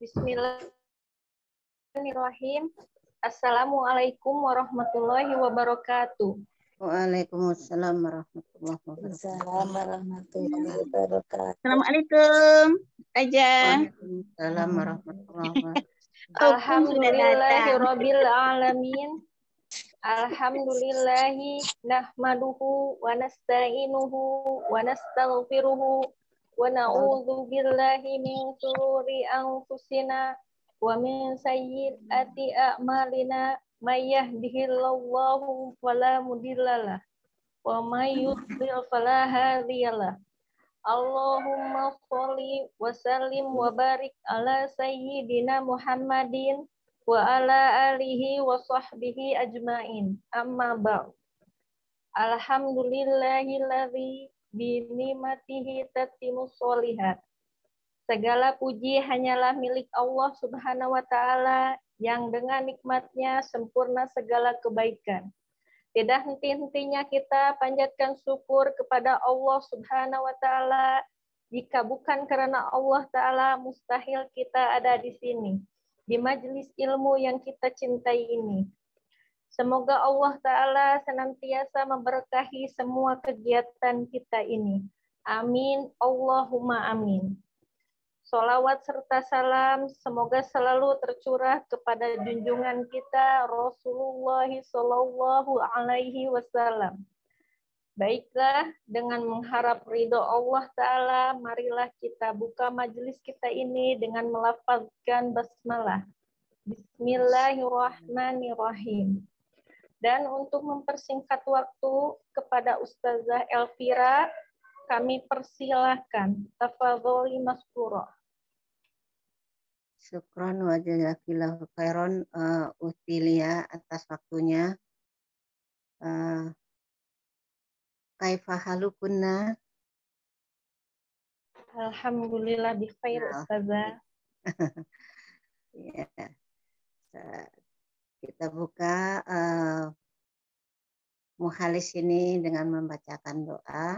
Bismillahirrahmanirrahim. Assalamualaikum warahmatullahi wabarakatuh. Waalaikumsalam warahmatullahi wabarakatuh. Assalamualaikum, Aja. Waalaikumsalam warahmatullahi wabarakatuh. Alhamdulillahirabbil alamin. Alhamdulillahi nahmaduhu wa nasta'inuhu wa nastaghfiruhu wa na'udzu billahi min shururi anfusina wa min sayyiati a'malina. May yahdihillahu fala mudhillalah wa may yudlil fala hadiyalah Allahumma sholli wa sallim wa barik ala sayyidina Muhammadin wa ala alihi wa sahbihi ajmain. Amma ba'd. Alhamdulillahilladzi bi nimatihi tatimus sholihat Segala puji hanyalah milik Allah Subhanahu wa taala yang dengan nikmatnya sempurna segala kebaikan. Tidak henti-hentinya kita panjatkan syukur kepada Allah Subhanahu wa taala. Jika bukan karena Allah taala mustahil kita ada di sini di majelis ilmu yang kita cintai ini. Semoga Allah taala senantiasa memberkahi semua kegiatan kita ini. Amin. Allahumma amin. Salawat serta salam semoga selalu tercurah kepada junjungan kita Rasulullah Shallallahu Alaihi Wasallam. Baiklah, dengan mengharap ridho Allah Ta'ala, marilah kita buka majelis kita ini dengan melafazkan basmalah. Bismillahirrahmanirrahim. Dan untuk mempersingkat waktu kepada Ustazah Elvira, kami persilahkan. Tafadholi maskuro. Syukron wa jazakallahu khairan uh, Utilia atas waktunya. Uh, kaifa halukunna? Alhamdulillah bi khair Ustazah. ya. Kita buka uh, muhalis ini dengan membacakan doa.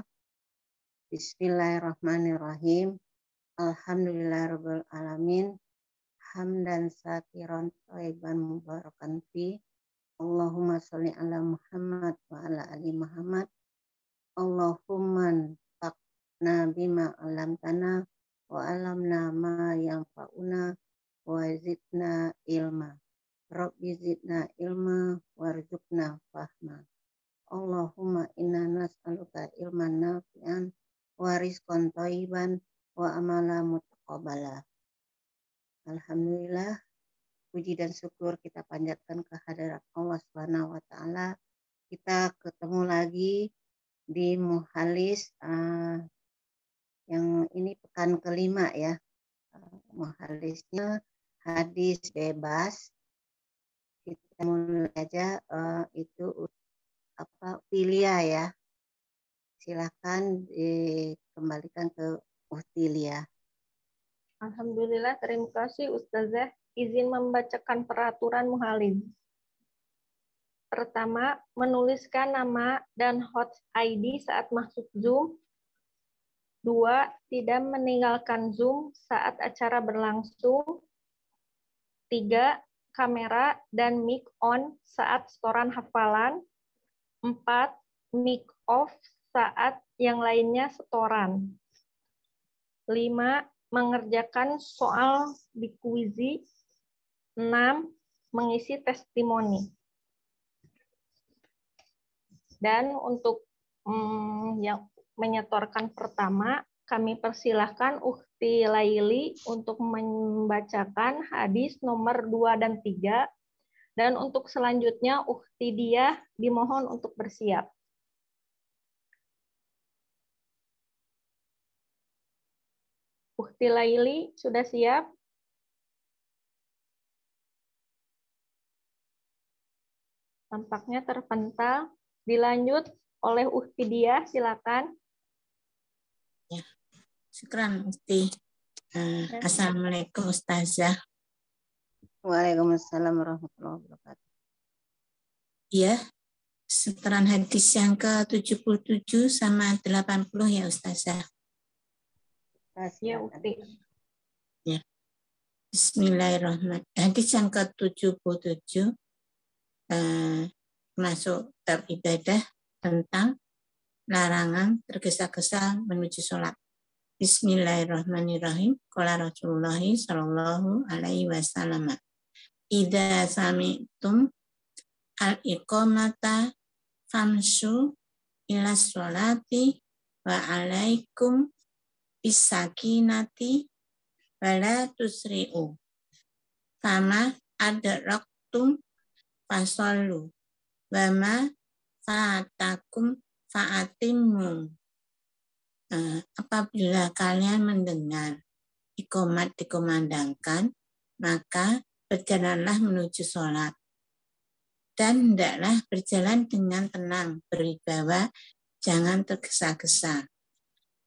Bismillahirrahmanirrahim. Alhamdulillahirabbil alamin hamdan sakiran thayyiban mubarakan fi Allahumma sholli ala Muhammad wa ala ali Muhammad Allahumma takna bima alamtana wa alamna ma yang fauna wa zidna ilma Rabbi zidna ilma warzuqna fahma Allahumma inna nas'aluka ilman nafi'an wa rizqan thayyiban wa amala mutaqabbala Alhamdulillah, puji dan syukur kita panjatkan kehadirat Allah Subhanahu wa taala. Kita ketemu lagi di Muhalis uh, yang ini pekan kelima ya. Uh, muhalisnya hadis bebas. Mulai aja uh, itu apa Utilia ya. Silakan dikembalikan ke Utilia. Alhamdulillah, terima kasih Ustazah. Izin membacakan peraturan muhalim. Pertama, menuliskan nama dan host ID saat masuk Zoom. Dua, tidak meninggalkan Zoom saat acara berlangsung. Tiga, kamera dan mic on saat setoran hafalan. Empat, mic off saat yang lainnya setoran. Lima, mengerjakan soal di kuizi. 6. Mengisi testimoni. Dan untuk hmm, yang menyetorkan pertama, kami persilahkan Ukti Laili untuk membacakan hadis nomor 2 dan 3. Dan untuk selanjutnya, Ukti Dia dimohon untuk bersiap. Ukti Laili sudah siap? Tampaknya terpental. Dilanjut oleh Ukti Dia, silakan. Syukran Ukti. Uh, Assalamualaikum Ustazah. Waalaikumsalam warahmatullahi wabarakatuh. Iya, setoran hadis yang ke-77 sama 80 ya Ustazah. Ya, Ukti. Ya. Bismillahirrahmanirrahim. Hadis yang ke-77 eh, masuk bab ibadah tentang larangan tergesa-gesa menuju sholat. Bismillahirrahmanirrahim. Qala Rasulullah sallallahu alaihi wasallam. Idza sami'tum al-iqamata famsu ila sholati wa alaikum bisakinati wala tusri'u. Fama adraktum fasallu. Wama fa'atakum fa'atimu. Nah, apabila kalian mendengar ikomat dikomandangkan, maka berjalanlah menuju sholat. Dan hendaklah berjalan dengan tenang, beribawa, jangan tergesa-gesa.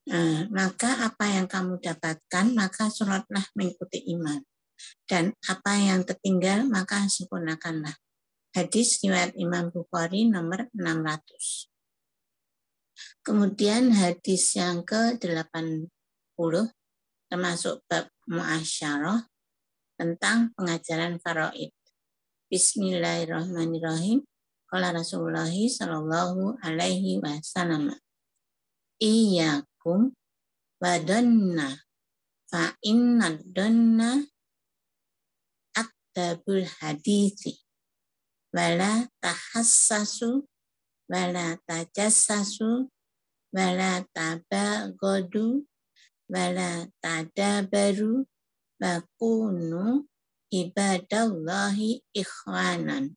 Nah, maka apa yang kamu dapatkan, maka sholatlah mengikuti iman. Dan apa yang tertinggal, maka sempurnakanlah. Hadis riwayat Imam Bukhari nomor 600. Kemudian hadis yang ke-80 termasuk bab muasyarah tentang pengajaran faraid. Bismillahirrahmanirrahim. Qala Rasulullah sallallahu alaihi wasallam. Iya kum wadonna fa inna donna aktabul hadisi wala tahassasu wala tajassasu wala tabagodu wala tadabaru wa kunu ibadallahi ikhwanan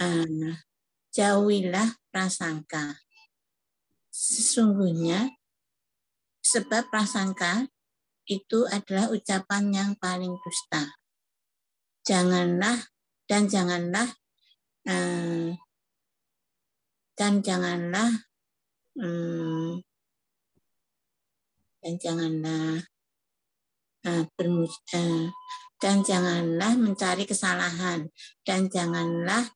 uh, jauhilah prasangka sesungguhnya sebab prasangka itu adalah ucapan yang paling dusta. Janganlah dan janganlah eh, dan janganlah hmm, dan janganlah uh, dan janganlah mencari kesalahan dan janganlah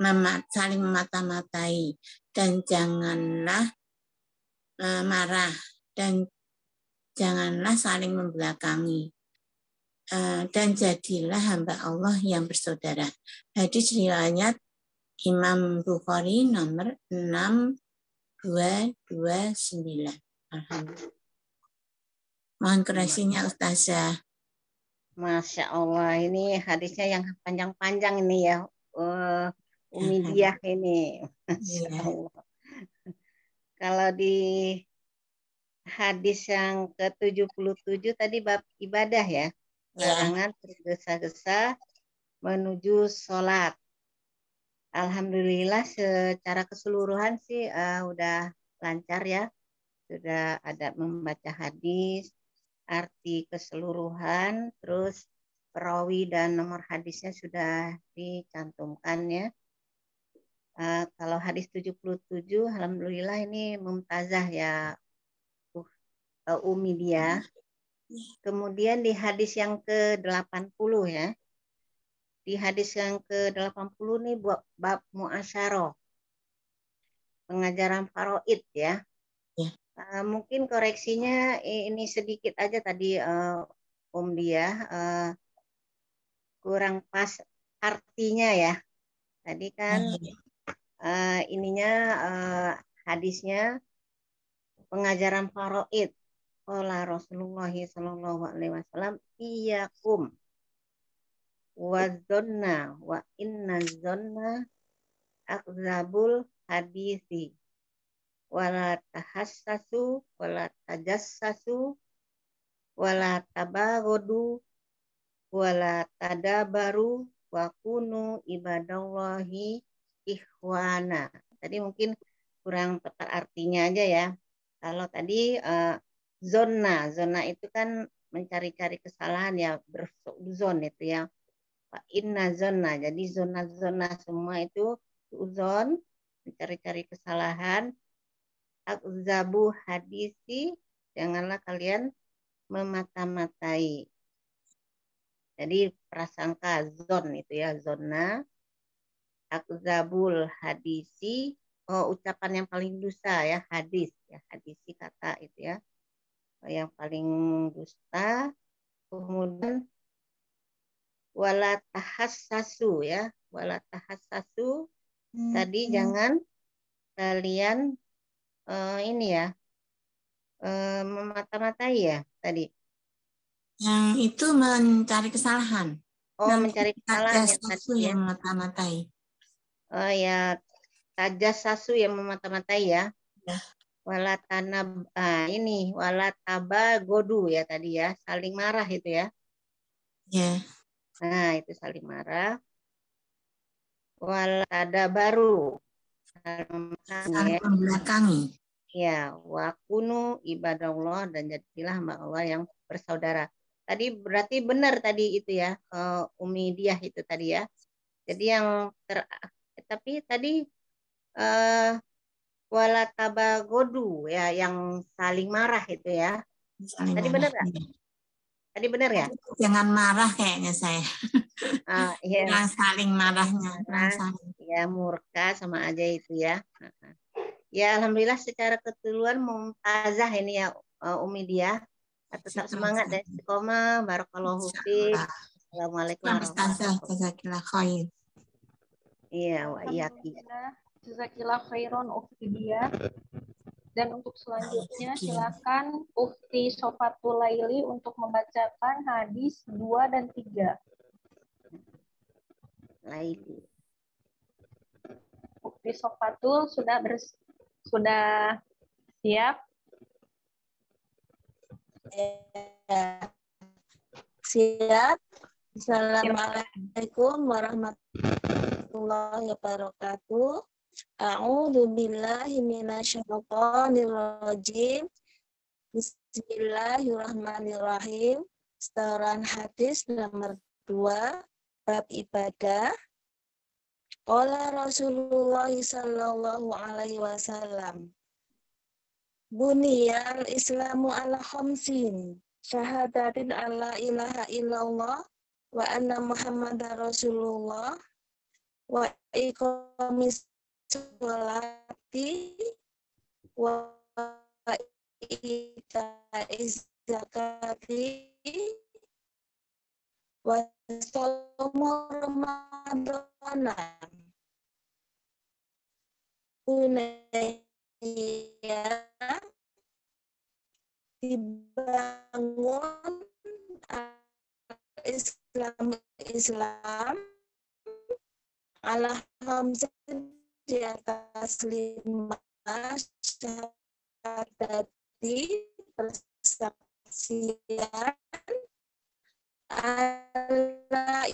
memat, saling memata-matai dan janganlah uh, marah dan janganlah saling membelakangi. Uh, dan jadilah hamba Allah yang bersaudara. Hadis riwayat Imam Bukhari nomor 6229. Alhamdulillah. Mohon koreksinya Ustazah. Masya Allah, ini hadisnya yang panjang-panjang ini ya. Uh, Umi Diah ini. Masya iya. Allah. Kalau di hadis yang ke-77 tadi bab ibadah ya. Iya. Larangan tergesa-gesa menuju sholat. Alhamdulillah secara keseluruhan sih uh, udah lancar ya. Sudah ada membaca hadis, arti keseluruhan, terus perawi dan nomor hadisnya sudah dicantumkan ya. Uh, kalau hadis 77, Alhamdulillah ini mumtazah ya uh, Umi dia. Kemudian di hadis yang ke-80 ya. Di hadis yang ke-80 nih bab muasyarah. Pengajaran faraid ya. ya. Uh, mungkin koreksinya ini sedikit aja tadi uh, Om dia uh, kurang pas artinya ya. Tadi kan uh, ininya uh, hadisnya pengajaran faraid Qala Rasulullah sallallahu alaihi wasallam iyyakum wa dzanna wa inna dzanna akzabul hadisi wala tahassasu wala tajassasu wala tabagodu wala tadabaru wa kunu ibadallahi ikhwana. Tadi mungkin kurang tepat artinya aja ya. Kalau tadi uh, zona zona itu kan mencari-cari kesalahan ya berzon itu ya inna zona. Jadi zona-zona semua itu uzon mencari-cari kesalahan. Akzabu hadisi janganlah kalian memata-matai. Jadi prasangka zon itu ya zona. Akzabul hadisi oh ucapan yang paling dusta ya hadis. Ya hadisi kata itu ya yang paling dusta, kemudian wala tahassasu ya, wala tahassasu. Tadi jangan kalian uh, ini ya uh, memata-matai ya tadi. Yang itu mencari kesalahan. Oh, Nanti mencari kesalahan yang tadi ya. yang memata-matai. Oh ya, tajasasu yang memata-matai ya. ya. Wala tanab ah, ini wala taba godu ya tadi ya, saling marah itu ya. Ya. Nah, itu saling marah. Wala ada baru. Saling membelakangi. Ya, wakunu ibadah Allah dan jadilah hamba Allah yang bersaudara. Tadi berarti benar tadi itu ya, uh, Umi Diah itu tadi ya. Jadi yang ter tapi tadi uh, wala tabagodu ya yang saling marah itu ya. Saling Tadi benar nggak? Iya. Tadi benar ya? Jangan marah kayaknya saya. Uh, iya. Yang saling marahnya. Marah, saling. Ya murka sama aja itu ya. Ya alhamdulillah secara keturunan mumtazah ini ya uh, Umi dia. Tetap semangat dan istiqomah. Barakallahu fiik. Assalamualaikum warahmatullahi wabarakatuh. Iya, wa iyaki. Jazakillah khairon Ukti dia. Dan untuk selanjutnya silakan Ukti Sofatul Laili untuk membacakan hadis 2 dan 3. Laili. Ukti Sofatul sudah bers sudah siap? Ya. Siap. Assalamualaikum warahmatullahi wabarakatuh. A'udzu billahi minasyaitonir rajim. Bismillahirrahmanirrahim. Setoran hadis nomor 2 bab ibadah. Qala Rasulullah sallallahu alaihi wasallam. Buniyal Islamu ala khamsin. Syahadatin alla ilaha illallah wa anna Muhammadar Rasulullah wa iqamis sholati wa itaiz zakati wa salmu ramadana Bunaya dibangun Islam Islam ala hamzah di atas lima syahadati persaksian ala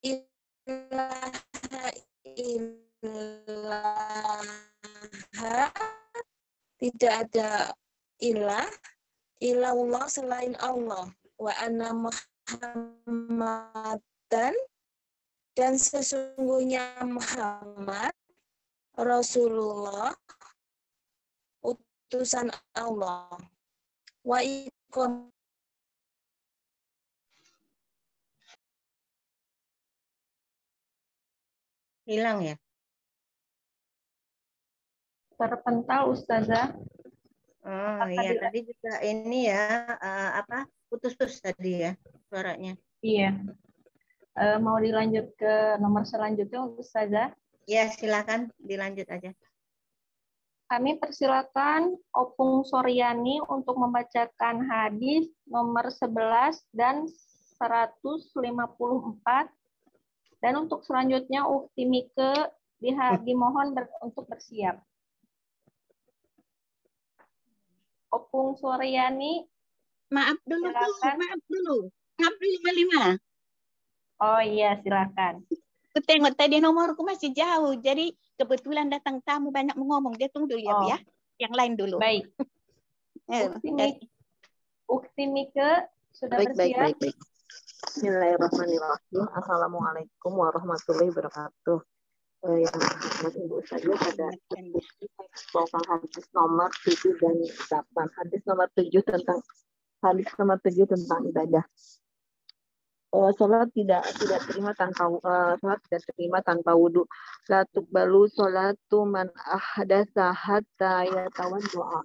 ilaha illallah tidak ada ilah ilallah selain Allah. Wa anna Muhammadan. Dan sesungguhnya Muhammad Rasulullah utusan Allah. Wa ikom hilang ya? Terpental ustazah. Oh iya. tadi juga ini ya uh, apa putus-putus tadi ya suaranya. Iya. Uh, mau dilanjut ke nomor selanjutnya ustazah Ya, silakan dilanjut aja. Kami persilakan Opung Soryani untuk membacakan hadis nomor 11 dan 154. Dan untuk selanjutnya Ukti Mike dimohon ber, untuk bersiap. Opung Soryani. Maaf dulu, silakan. maaf dulu. Maaf dulu, Malima. Oh iya, silakan. Aku tengok tadi nomorku masih jauh. Jadi kebetulan datang tamu banyak mengomong. Dia tunggu dulu ya, oh. ya. Yang lain dulu. Baik. Ukti Mika sudah baik, bersiap. Baik, baik, baik. Bismillahirrahmanirrahim. Assalamualaikum warahmatullahi wabarakatuh. Eh, yang terhormat Ibu saja pada bawakan hadis nomor 7 dan 8. Hadis nomor 7 tentang hadis nomor 7 tentang ibadah uh, sholat tidak tidak terima tanpa uh, sholat tidak terima tanpa wudhu. La tuqbalu sholatu man ahdasa hatta yatawan doa.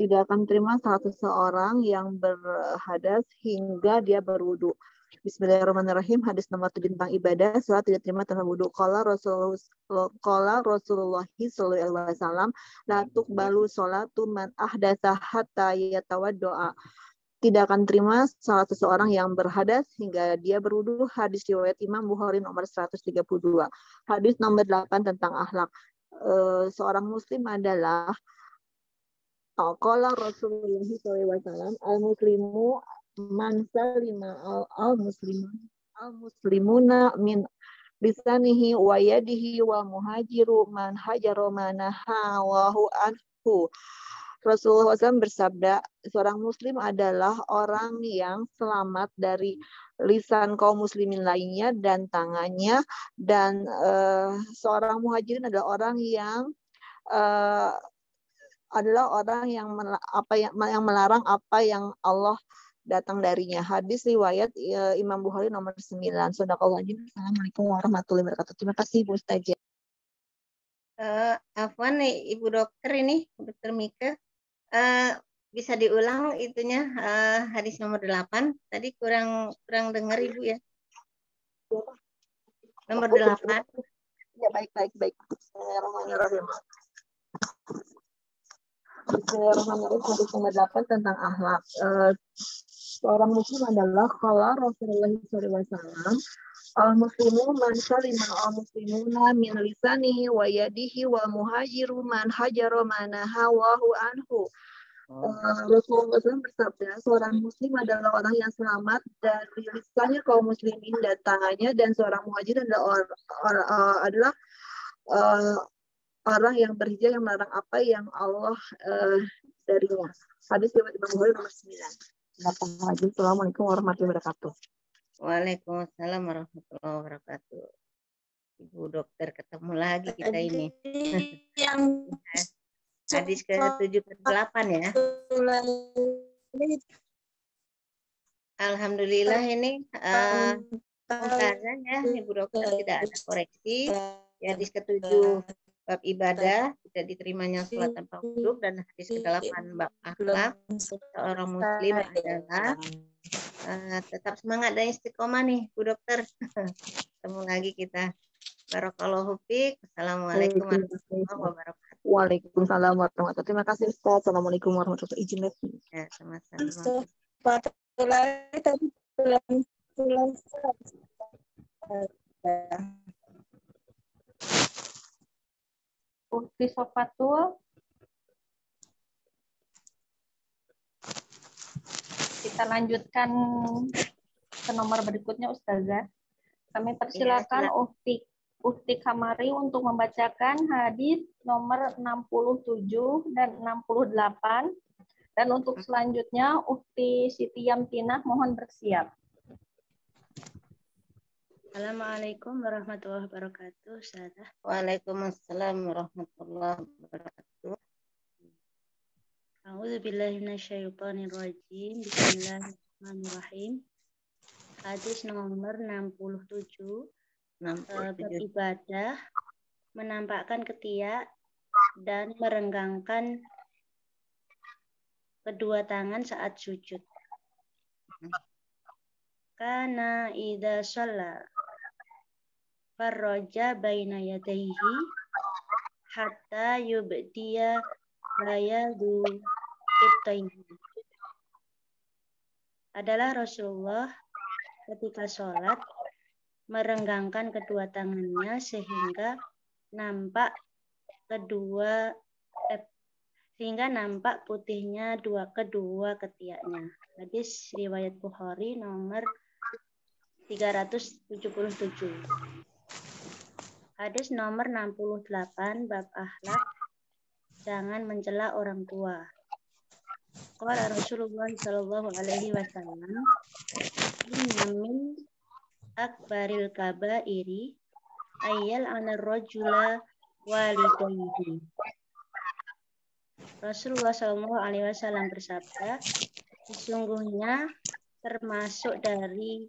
Tidak akan terima salah seseorang yang berhadas hingga dia berwudhu. Bismillahirrahmanirrahim. Hadis nomor tujuh tentang ibadah. Salat tidak terima tanpa wudhu. Kala Rasulullah, kala Rasulullah Sallallahu Alaihi Wasallam. La tuqbalu salatu man ahdatha hatta doa. Tidak akan terima salah seseorang yang berhadas hingga dia berwudu. Hadis riwayat Imam Bukhari nomor 132. Hadis nomor 8 tentang akhlak. Eh, seorang muslim adalah Qala Rasulullah SAW al-muslimu man salima al-muslimun al-muslimuna min lisanihi wa yadihi wa muhajiru man hajaro manaha wahu anhu. Rasulullah SAW bersabda, seorang muslim adalah orang yang selamat dari lisan kaum muslimin lainnya dan tangannya dan uh, seorang muhajirin adalah orang yang uh, adalah orang yang apa yang, yang melarang apa yang Allah datang darinya. Hadis riwayat ya, Imam Bukhari nomor 9. Sadaqallahul Assalamualaikum warahmatullahi wabarakatuh. Terima kasih Bu Ustazah. Uh, Afwan nih Ibu dokter ini, Dokter Mika. Uh, bisa diulang itunya uh, hadis nomor 8. Tadi kurang kurang dengar Ibu ya. Nomor 8. Ya baik baik baik. Bismillahirrahmanirrahim. Bismillahirrahmanirrahim hadis nomor 8 tentang akhlak. Uh, seorang muslim adalah kalau Rasulullah SAW al muslimu man salima al muslimuna min lisanihi wa yadihi wa muhajiru man hajara mana hawahu anhu. Uh, Rasulullah SAW bersabda, seorang muslim adalah orang yang selamat dari lisannya kaum muslimin dan tangannya, dan seorang muhajir adalah, or, or, uh, adalah uh, orang yang berhijrah yang melarang apa yang Allah uh, darinya. Hadis riwayat Imam Bukhari nomor 9. Assalamualaikum warahmatullahi wabarakatuh. Waalaikumsalam warahmatullahi wabarakatuh. Ibu dokter ketemu lagi kita ini. Yang hadis ke tujuh ke delapan ya. Alhamdulillah ini uh, ya Ibu dokter tidak ada koreksi. Hadis ketujuh bab ibadah tidak diterimanya sholat tanpa wudhu dan hadis ke-8 bab akhlak seorang muslim adalah uh, tetap semangat dan istiqomah nih Bu Dokter. Ketemu lagi kita. Barakallahu fiik. Assalamualaikum warahmatullahi wabarakatuh. Waalaikumsalam warahmatullahi wabarakatuh. Terima kasih Ustaz. Assalamualaikum warahmatullahi wabarakatuh. Izin Ya, sama-sama. Ukti Sofatul. Kita lanjutkan ke nomor berikutnya Ustazah. Kami persilakan ya, Ukti Ukti Kamari untuk membacakan hadis nomor 67 dan 68. Dan untuk selanjutnya Ukti Siti Yamtina mohon bersiap. Assalamualaikum warahmatullahi wabarakatuh, Ustazah. Waalaikumsalam warahmatullahi wabarakatuh. A'udzu billahi minasyaitonir rajim. Bismillahirrahmanirrahim. Hadis nomor 67 67. Beribadah menampakkan ketiak dan merenggangkan kedua tangan saat sujud. Karena ida sholat farroja baina yadaihi hatta yubdiya bayadu ibtaihi. Adalah Rasulullah ketika sholat merenggangkan kedua tangannya sehingga nampak kedua eh, sehingga nampak putihnya dua kedua ketiaknya. Hadis riwayat Bukhari nomor 377. Hadis nomor 68 bab akhlak jangan mencela orang tua. Qala Rasulullah sallallahu alaihi wasallam inna akbaril kabairi ayyal ana rajula walidayhi. Rasulullah sallallahu alaihi wasallam bersabda, sesungguhnya termasuk dari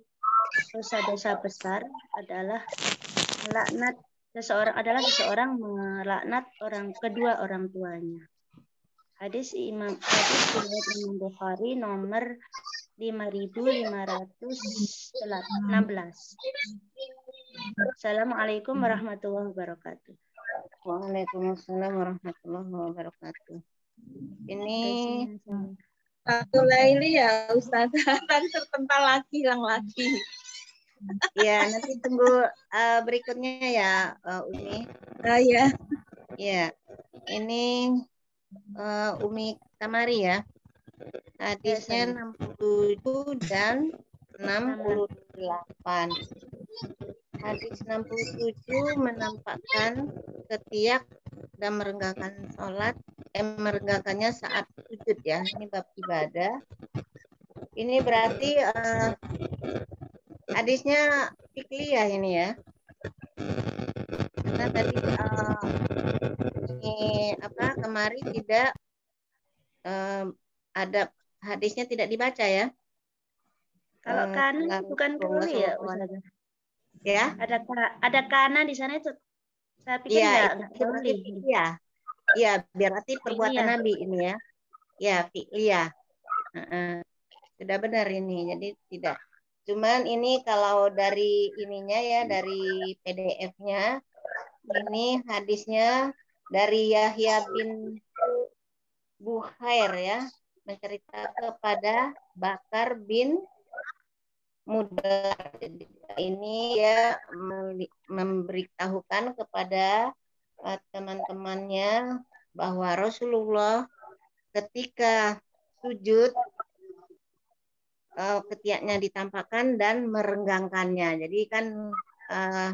dosa-dosa besar adalah melaknat seseorang adalah seseorang melaknat orang kedua orang tuanya. Hadis Imam hadis riwayat Imam Bukhari nomor 5516. Assalamualaikum warahmatullahi wabarakatuh. Waalaikumsalam warahmatullahi wabarakatuh. Ini Satu Laili ya Ustazah. Tadi terpental lagi, hilang lagi. Ya nanti tunggu uh, berikutnya ya uh, Umi. Ah ya. Ya, ini uh, Umi Tamari ya. Hadisnya 67 dan 68. Hadis 67 menampakkan ketiak dan merenggangkan sholat, eh, merenggangkannya saat sujud ya. Ini bab ibadah. Ini berarti uh, hadisnya fikli ya ini ya. Karena tadi uh, ini apa kemarin tidak uh, ada hadisnya tidak dibaca ya. Kalau kanan dalam bukan kuli ya, SAW. Ustazah? Ya. Ada ada kanan di sana itu. Saya pikir Iya, enggak, itu enggak berarti. Iya. Iya, berarti perbuatan Fi'liyah. Nabi ini ya. Ya, fi'liyah. Heeh. Sudah benar ini. Jadi tidak. Cuman ini kalau dari ininya ya, dari PDF-nya, ini hadisnya dari Yahya bin Buhair ya, mencerita kepada Bakar bin Mudar. Ini ya memberitahukan kepada eh, teman-temannya bahwa Rasulullah ketika sujud eh, ketiaknya ditampakkan dan merenggangkannya. Jadi kan eh,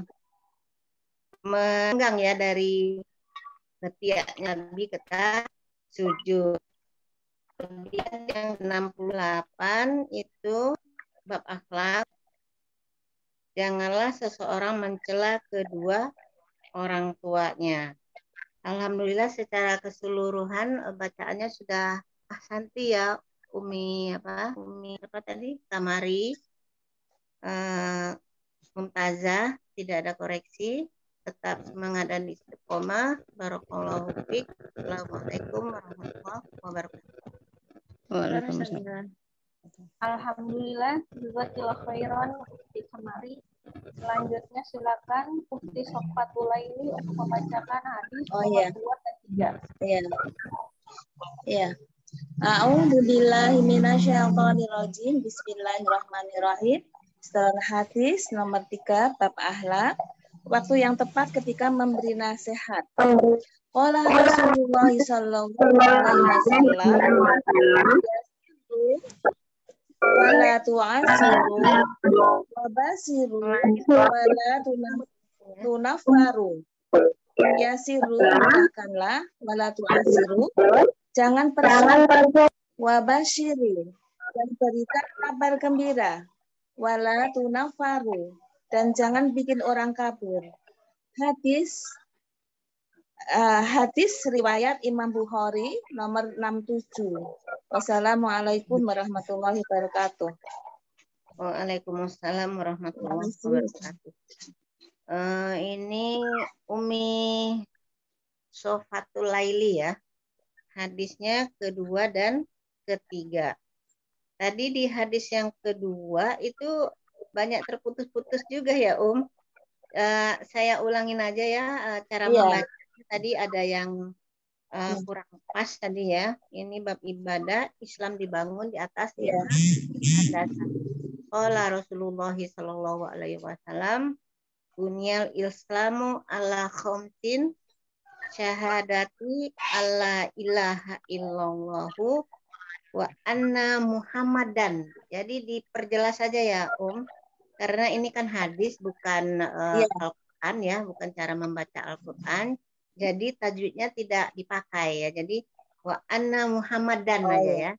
merenggang ya dari ketiaknya Nabi ketika sujud. Kemudian yang 68 itu bab akhlak. Janganlah seseorang mencela kedua orang tuanya. Alhamdulillah secara keseluruhan eh, bacaannya sudah ah, santi ya Umi apa Umi apa tadi Tamari eh, Mumtazah tidak ada koreksi tetap semangat dan istiqomah barakallahu fiik Assalamualaikum warahmatullahi wabarakatuh Waalaikumsalam. Alhamdulillah, jazakallah khairan Ukti Kamari. Selanjutnya silakan Ukti Sokfatula ini untuk membacakan hadis Oh, nomor iya. 2 dan 3. Ya. Ya. A'udzu billahi minasyaitonir rajim. Bismillahirrahmanirrahim. Setelah hadis nomor 3 bab akhlak, waktu yang tepat ketika memberi nasihat. Qala Rasulullah sallallahu alaihi wasallam wala tu'asiru wa basiru wala tuna- tunafaru yasiru mudahkanlah wala tu'asiru jangan persulit wa basyiru dan berikan kabar gembira. Wala tunafaru. Dan jangan bikin orang kabur. Hadis eh, hadis riwayat Imam Bukhari nomor 67 Wassalamualaikum warahmatullahi wabarakatuh. Waalaikumsalam warahmatullahi wabarakatuh. Eh, ini Umi Sofatul Laili ya hadisnya kedua dan ketiga. Tadi di hadis yang kedua itu banyak terputus-putus juga ya Um. Eh, saya ulangin aja ya eh, cara Iya. membaca tadi ada yang eh, kurang pas tadi ya. Ini bab ibadah Islam dibangun di atas Iya. landasan Rasulullah sallallahu alaihi wasallam bunyal islamu ala khamsin syahadati alla ilaha illallahu wa anna muhammadan. Jadi diperjelas saja ya, Om. Karena ini kan hadis bukan eh, Iya. Al-Qur'an ya, bukan cara membaca Al-Qur'an. Jadi tajwidnya tidak dipakai ya. Jadi wa anna muhammadan Oh, aja iya. ya.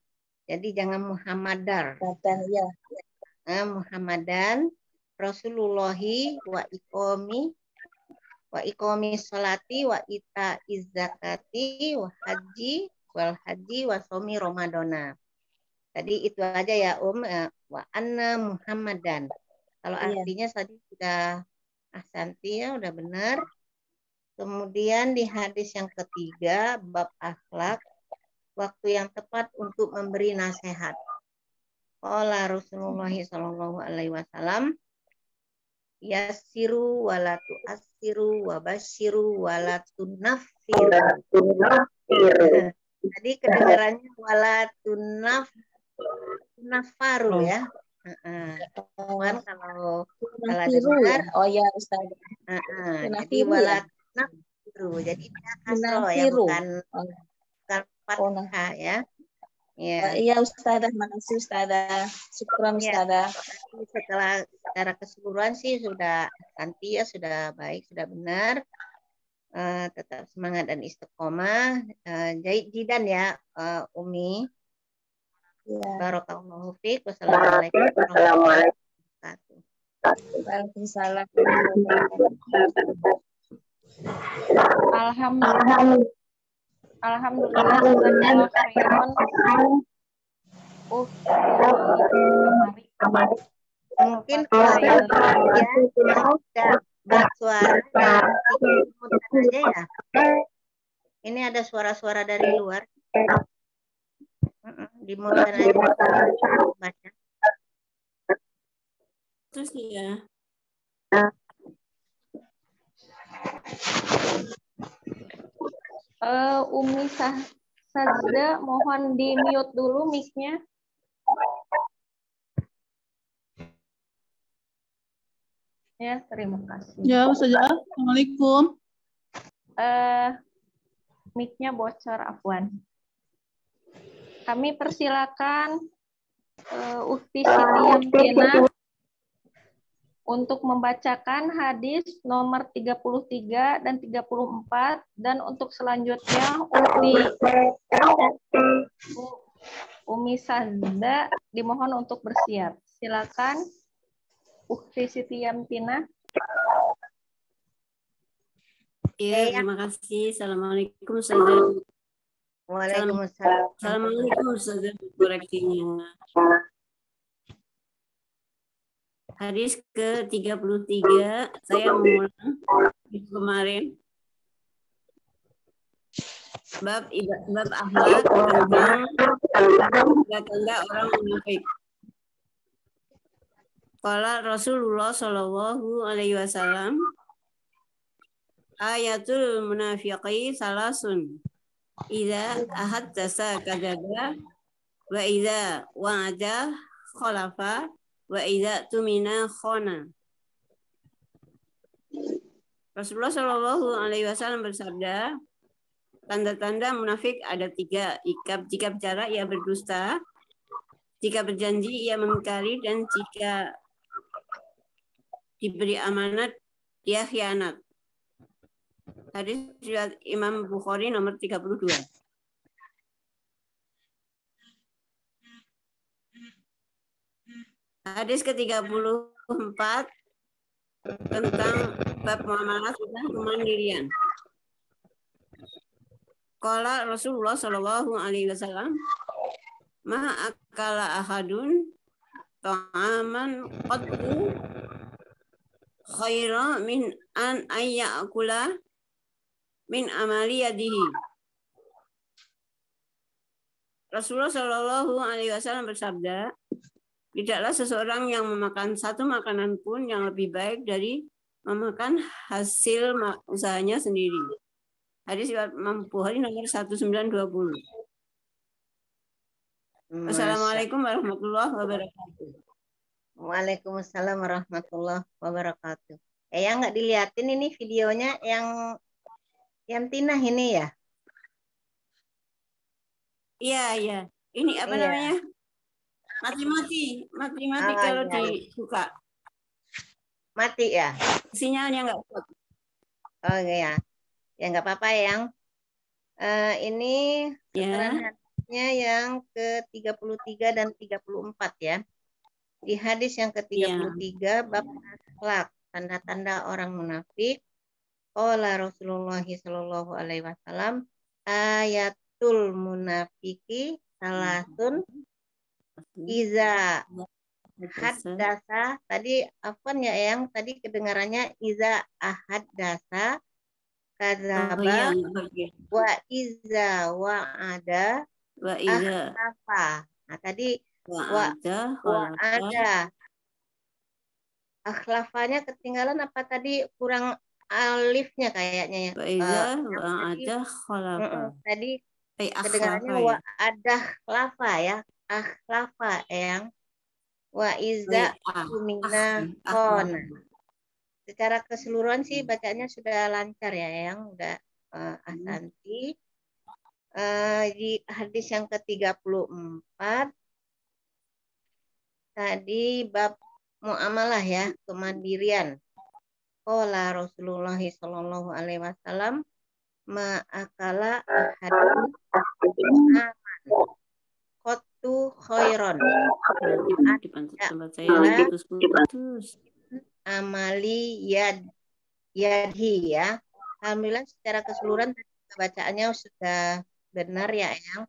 Jadi jangan muhammadar. Dan ya, Eh, Muhammadan Rasulullahi wa ikomi wa ikomi salati wa ita zakati wa haji wal haji wa somi Ramadana. Tadi itu aja ya Om Eh, wa anna Muhammadan. Kalau Iya. artinya tadi sudah ahsanti ya udah benar. Kemudian di hadis yang ketiga bab akhlak waktu yang tepat untuk memberi nasihat. Qala Rasulullah sallallahu alaihi wasallam Yasiru wala tu'assiru wa basyiru wala tunaffiru. Jadi kedengarannya wala tunaf tunafaru ya. Heeh. Kan kalau salah Tunafiru ya. dengar Oh ya Ustaz. Heeh, jadi Tunafiru wala tunafiru. Jadi dia kasro ya, Tunafiru. bukan Oh. bukan nah. fathah ya. Oh, Ya. iya Ustazah, makasih Ustazah. Syukran Ya. Ustazah. Tapi setelah secara keseluruhan sih sudah nanti ya sudah baik, sudah benar. Eh, tetap semangat dan istiqomah. Eh, jahit jidan ya, eh, Umi. Ya. Barakallahu fiik. Wassalamualaikum warahmatullahi wabarakatuh. Waalaikumsalam. Alhamdulillah. Alhamdulillah jazakallah khairan. Uh, kemari. Mungkin kalau ya, yang dimutkan aja ya. Ini ada suara-suara dari luar. Dimutkan aja. Baca. Terus ya. Eh, Umi Sah Sajda mohon di mute dulu mic-nya. Ya, terima kasih. Ya, Ustazah. Assalamualaikum. eh mic-nya bocor Afwan. Kami persilakan eh, Ukti Siti Yamtina untuk membacakan hadis nomor 33 dan 34 dan untuk selanjutnya Ukti U- Umi Sanda dimohon untuk bersiap. Silakan Ukti Siti Yamtina. Iya, terima kasih. Assalamualaikum Ustazah. Waalaikumsalam. Assalamualaikum Ustazah koreksinya. Hadis ke-33 saya mengulang kemarin. Bab bab akhlak tanda-tanda orang munafik. Qala Rasulullah Shallallahu alaihi wasallam Ayatul munafiqi salasun. Idza ahaddasa kadaba wa idza wa'ada khalafa wa idza tumina khona. Rasulullah Shallallahu alaihi wasallam bersabda, tanda-tanda munafik ada tiga. Jika, jika bicara ia berdusta, jika berjanji ia mengingkari dan jika diberi amanat dia khianat. Hadis riwayat Imam Bukhari nomor 32. Hadis ke-34 tentang bab muamalah dan kemandirian. Qala Rasulullah Shallallahu alaihi wasallam ma akala ahadun ta'aman qaddu khaira min an ayyakula min amali yadihi. Rasulullah Shallallahu Alaihi Wasallam bersabda, tidaklah seseorang yang memakan satu makanan pun yang lebih baik dari memakan hasil usahanya sendiri. Hadis riwayat Imam Bukhari nomor 1920. Wassalamualaikum warahmatullahi wabarakatuh. Waalaikumsalam warahmatullahi wabarakatuh. Eh, yang nggak diliatin ini videonya yang yang Tina ini ya? Iya, iya. Ini apa Iya. namanya? Mati-mati, mati-mati Ah, kalau iya. dibuka. Mati ya? Sinyalnya nggak kuat. Oh iya. Ya nggak apa-apa yang eh, ini Ya. yang ke-33 dan 34 ya. Di hadis yang ke-33 bab akhlak, tanda-tanda orang munafik. Qala Rasulullah sallallahu alaihi wasallam ayatul munafiki salasun iza haddasa tadi apa ya yang tadi kedengarannya iza ahaddasa Oh iya, kadzaba nggak bagian. wa iza wa'ada Wa iya. apa nah tadi Wa Wa ada, wa ada. Akhlafanya ketinggalan apa tadi kurang alifnya kayaknya ya. wa Eh, yang wa ada, khalaqa. mm-mm, tadi kedengarannya wa ya. ada lafa ya. Akhlafa yang wa iza ah, tumina ah, kona. akhlafa. Secara keseluruhan sih bacanya sudah lancar ya yang udah eh, asanti. Eh, di hadis yang ke-34 tadi bab muamalah ya, kemandirian. Qala Rasulullah sallallahu alaihi wasallam ma'akala ahadun aman tempat tempat saya Adalah putus-putus. amali yad yadhi ya. Alhamdulillah secara keseluruhan bacaannya sudah benar ya Eyang.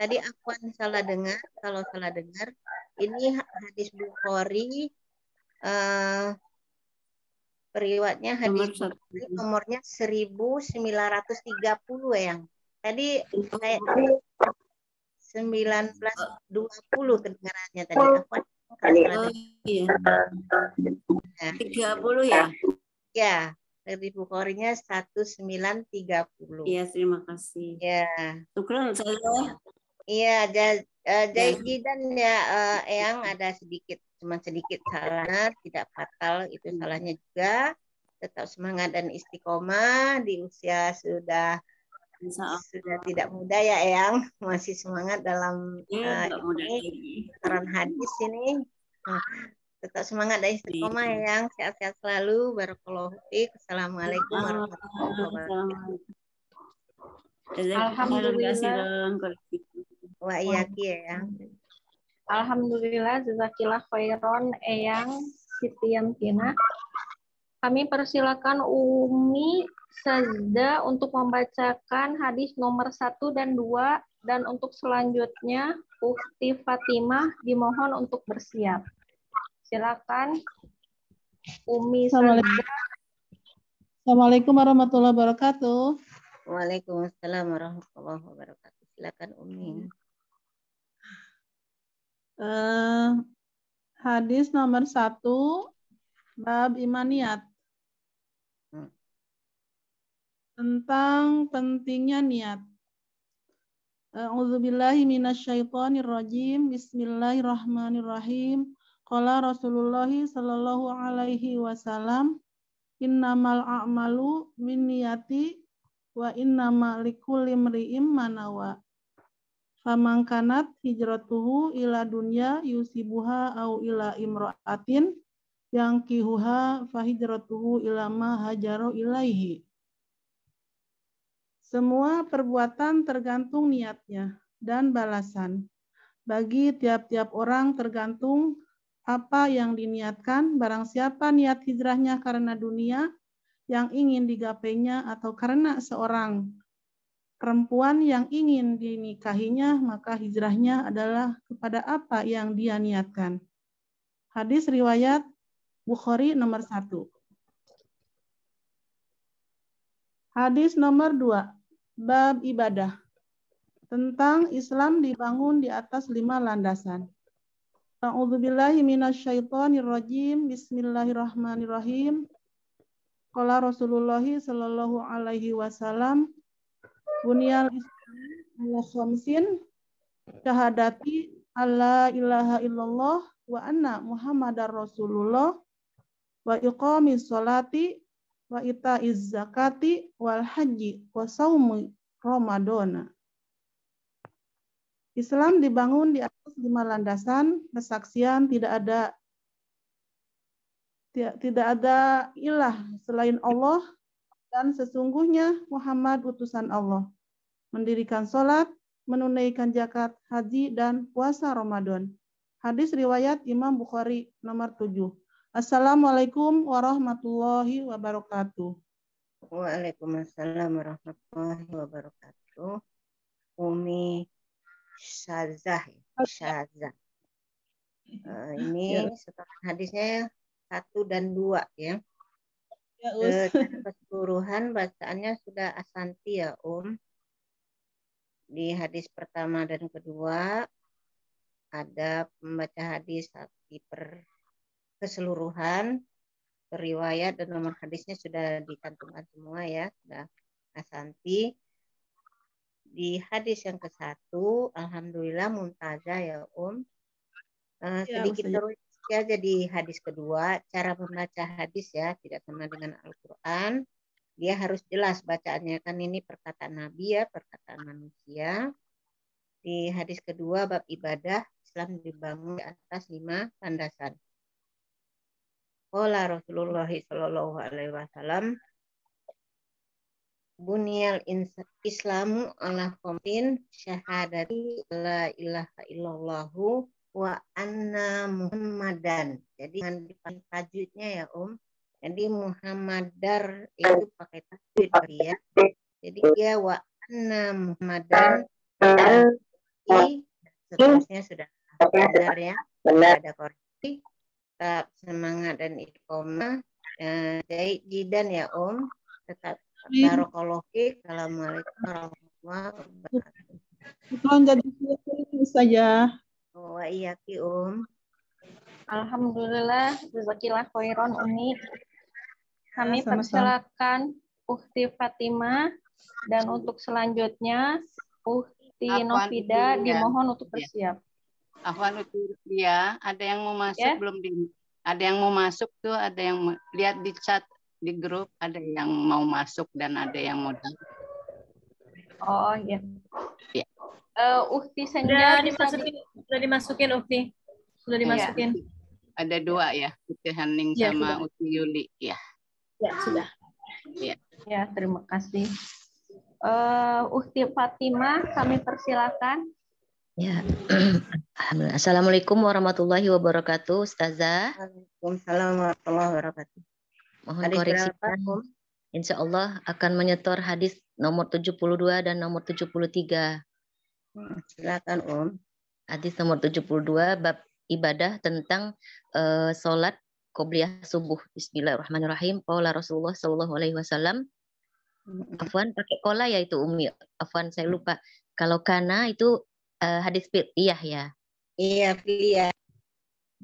Tadi aku salah dengar, kalau salah dengar ini hadis Bukhari eh periwatnya Nomor hadis satu. Bukhari nomornya 1930 Eyang. Tadi saya 1920 kedengarannya tadi aku kalau salah Oh iya, Nah, 30 ya? Ya, dari Bukharinya 1930. Iya, terima kasih. Ya, Syukran saya. iya, ja- eh, Ya. jajidan ya, Eyang ada sedikit, cuma sedikit salah, tidak fatal itu salahnya juga. Tetap semangat dan istiqomah di usia sudah. Sudah tidak muda ya, Eyang. Masih semangat dalam Ya, eh, mudah ini putaran hadis ini. Nah, Tetap semangat dan istiqomah Iya. Eyang. Sehat-sehat selalu. Barakallahu fiik. Assalamualaikum warahmatullahi wabarakatuh. Gitu. Wa iyaki ya. Eyang. Alhamdulillah, jazakillah khairon, Eyang Siti Yamtina. Kami persilakan Umi Sajda untuk membacakan hadis nomor satu dan dua dan untuk selanjutnya Ukti Fatimah dimohon untuk bersiap. Silakan Umi Sajda. Assalamualaikum warahmatullahi wabarakatuh. Waalaikumsalam warahmatullahi wabarakatuh. Silakan Umi. Eh, hadis nomor satu, bab imaniat. Hmm. Tentang pentingnya niat. A'udzubillahi minasyaitonir rajim. Bismillahirrahmanirrahim. Qala Rasulullah sallallahu alaihi wasallam, innamal a'malu binniyati wa innama likulli imri'in ma nawa. Faman kanat hijratuhu ila dunya yusibuha au ila imra'atin yang kihuha fahijratuhu ila ma hajaru ilaihi. Semua perbuatan tergantung niatnya dan balasan. Bagi tiap-tiap orang tergantung apa yang diniatkan, barang siapa niat hijrahnya karena dunia yang ingin digapainya atau karena seorang perempuan yang ingin dinikahinya, maka hijrahnya adalah kepada apa yang dia niatkan. Hadis riwayat Bukhari nomor satu. Hadis nomor dua, bab ibadah. Tentang Islam dibangun di atas lima landasan. A'udzubillahi minasyaitonirrajim. Bismillahirrahmanirrahim. Qala Rasulullah sallallahu alaihi wasallam Bunyal Islam ala khamsin syahadati alla ilaha illallah wa anna muhammadar rasulullah wa iqamis salati wa itaiz zakati wal haji wa saumi ramadana. Islam dibangun di atas lima landasan kesaksian tidak ada tidak ada ilah selain Allah dan sesungguhnya Muhammad utusan Allah. Mendirikan sholat, menunaikan zakat, haji, dan puasa Ramadan. Hadis riwayat Imam Bukhari nomor 7. Assalamualaikum warahmatullahi wabarakatuh. Waalaikumsalam warahmatullahi wabarakatuh. Umi Syazah. ya, Syazah. Eh, ini Ya. setelah hadisnya satu dan dua ya. Ya. Secara keseluruhan bacaannya sudah asanti ya Om. Di hadis pertama dan kedua ada pembaca hadis di per keseluruhan riwayat dan nomor hadisnya sudah dicantumkan semua ya sudah Asanti di hadis yang ke satu Alhamdulillah Muntaza ya Om. Uh, sedikit terus ya jadi hadis kedua cara membaca hadis ya tidak sama dengan Al-Quran. Dia harus jelas bacaannya kan ini perkataan Nabi ya perkataan manusia. Di hadis kedua bab ibadah Islam dibangun di atas lima landasan. Qala Rasulullah sallallahu alaihi wasallam Bunyal Islamu ala khamsin syahadati la ilaha illallahu wa anna Muhammadan. Jadi dengan dipakai tajwidnya ya Om. Jadi Muhammadar itu pakai tajwid ya. Jadi dia wa anna Muhammadan dan seterusnya sudah benar ya. Ada koreksi. Tetap semangat dan ikhoma. Eh, jidan ya Om. Tetap Barakallahu fiik. Assalamualaikum warahmatullahi wabarakatuh. Tolong jadi saja. Oh, wa iyaki Um. Alhamdulillah, jazakillah khairan Umi. Kami persilakan Ukti Fatimah dan untuk selanjutnya Ukti Novida dimohon untuk Ya. bersiap. Afwan dia, ada yang mau masuk Ya. belum di ada yang mau masuk tuh, ada yang mau- lihat di chat di grup, ada yang mau masuk dan ada yang mau di- Oh iya. Ya. Eh, Ukti Sudah Senja bisa dimasukin, sudah dimasukin Ukti. Sudah Iya. dimasukin. ada dua ya, Uti Hening Ya, sama sudah. Uti Yuli. Ya. Ya, sudah. Ya, terima kasih. Eh, Ukti Fatimah, kami persilakan. Ya. Alhamdulillah. Assalamualaikum warahmatullahi wabarakatuh, Ustazah. Waalaikumsalam warahmatullahi wabarakatuh. Mohon Hadis koreksi. berapa? Insya Allah akan menyetor hadis nomor 72 dan nomor 73. Hmm, Silakan Om. Hadis nomor 72 bab ibadah tentang eh, sholat qobliyah subuh. Bismillahirrahmanirrahim. Qala Rasulullah Shallallahu alaihi wasallam. Afwan pakai kola ya itu Umi. Afwan saya lupa. Kalau kana itu eh, hadis fi'liyah ya. Iya, Filia.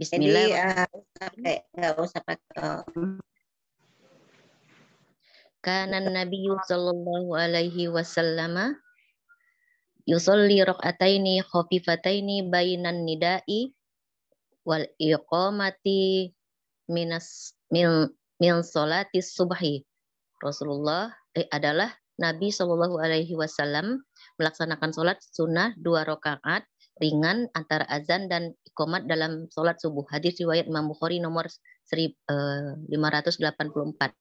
Jadi Bismillah. eh, pakai nggak usah pakai. Kana Nabi sallallahu alaihi wasallam yusolli rakaataini khafifataini bainan nida'i wal iqamati minas min min salati subhi. Rasulullah eh, adalah Nabi Shallallahu alaihi wasallam melaksanakan sholat sunnah dua rakaat ringan antara azan dan iqamat dalam sholat subuh. Hadis riwayat Imam Bukhari nomor seri- eh, 584.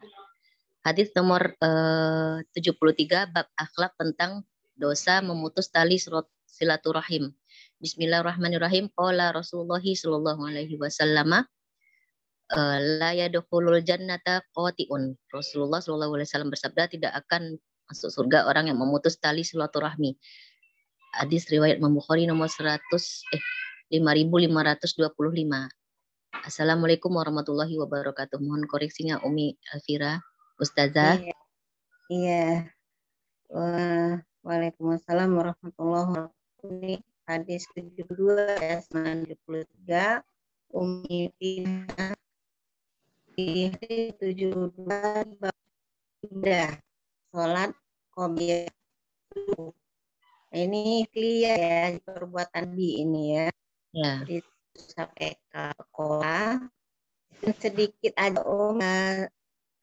Hadis nomor eh, 73 bab akhlak tentang dosa memutus tali silat- silaturahim. Bismillahirrahmanirrahim. Qala Rasulullah sallallahu alaihi wasallam eh, la yadkhulul jannata qati'un. Rasulullah sallallahu alaihi wasallam bersabda tidak akan masuk surga orang yang memutus tali silaturahmi. Hadis riwayat Imam nomor 100 eh 5525. Assalamualaikum warahmatullahi wabarakatuh. Mohon koreksinya Umi Elvira, Ustazah. Iya. Iya. Waalaikumsalam warahmatullahi wabarakatuh. Hadis 72 ya 93 Umi Tina di hadis 72 bab sholat qobliyah ini clear ya perbuatan bi ini ya. Ya. Jadi sampai ke sekolah sedikit aja om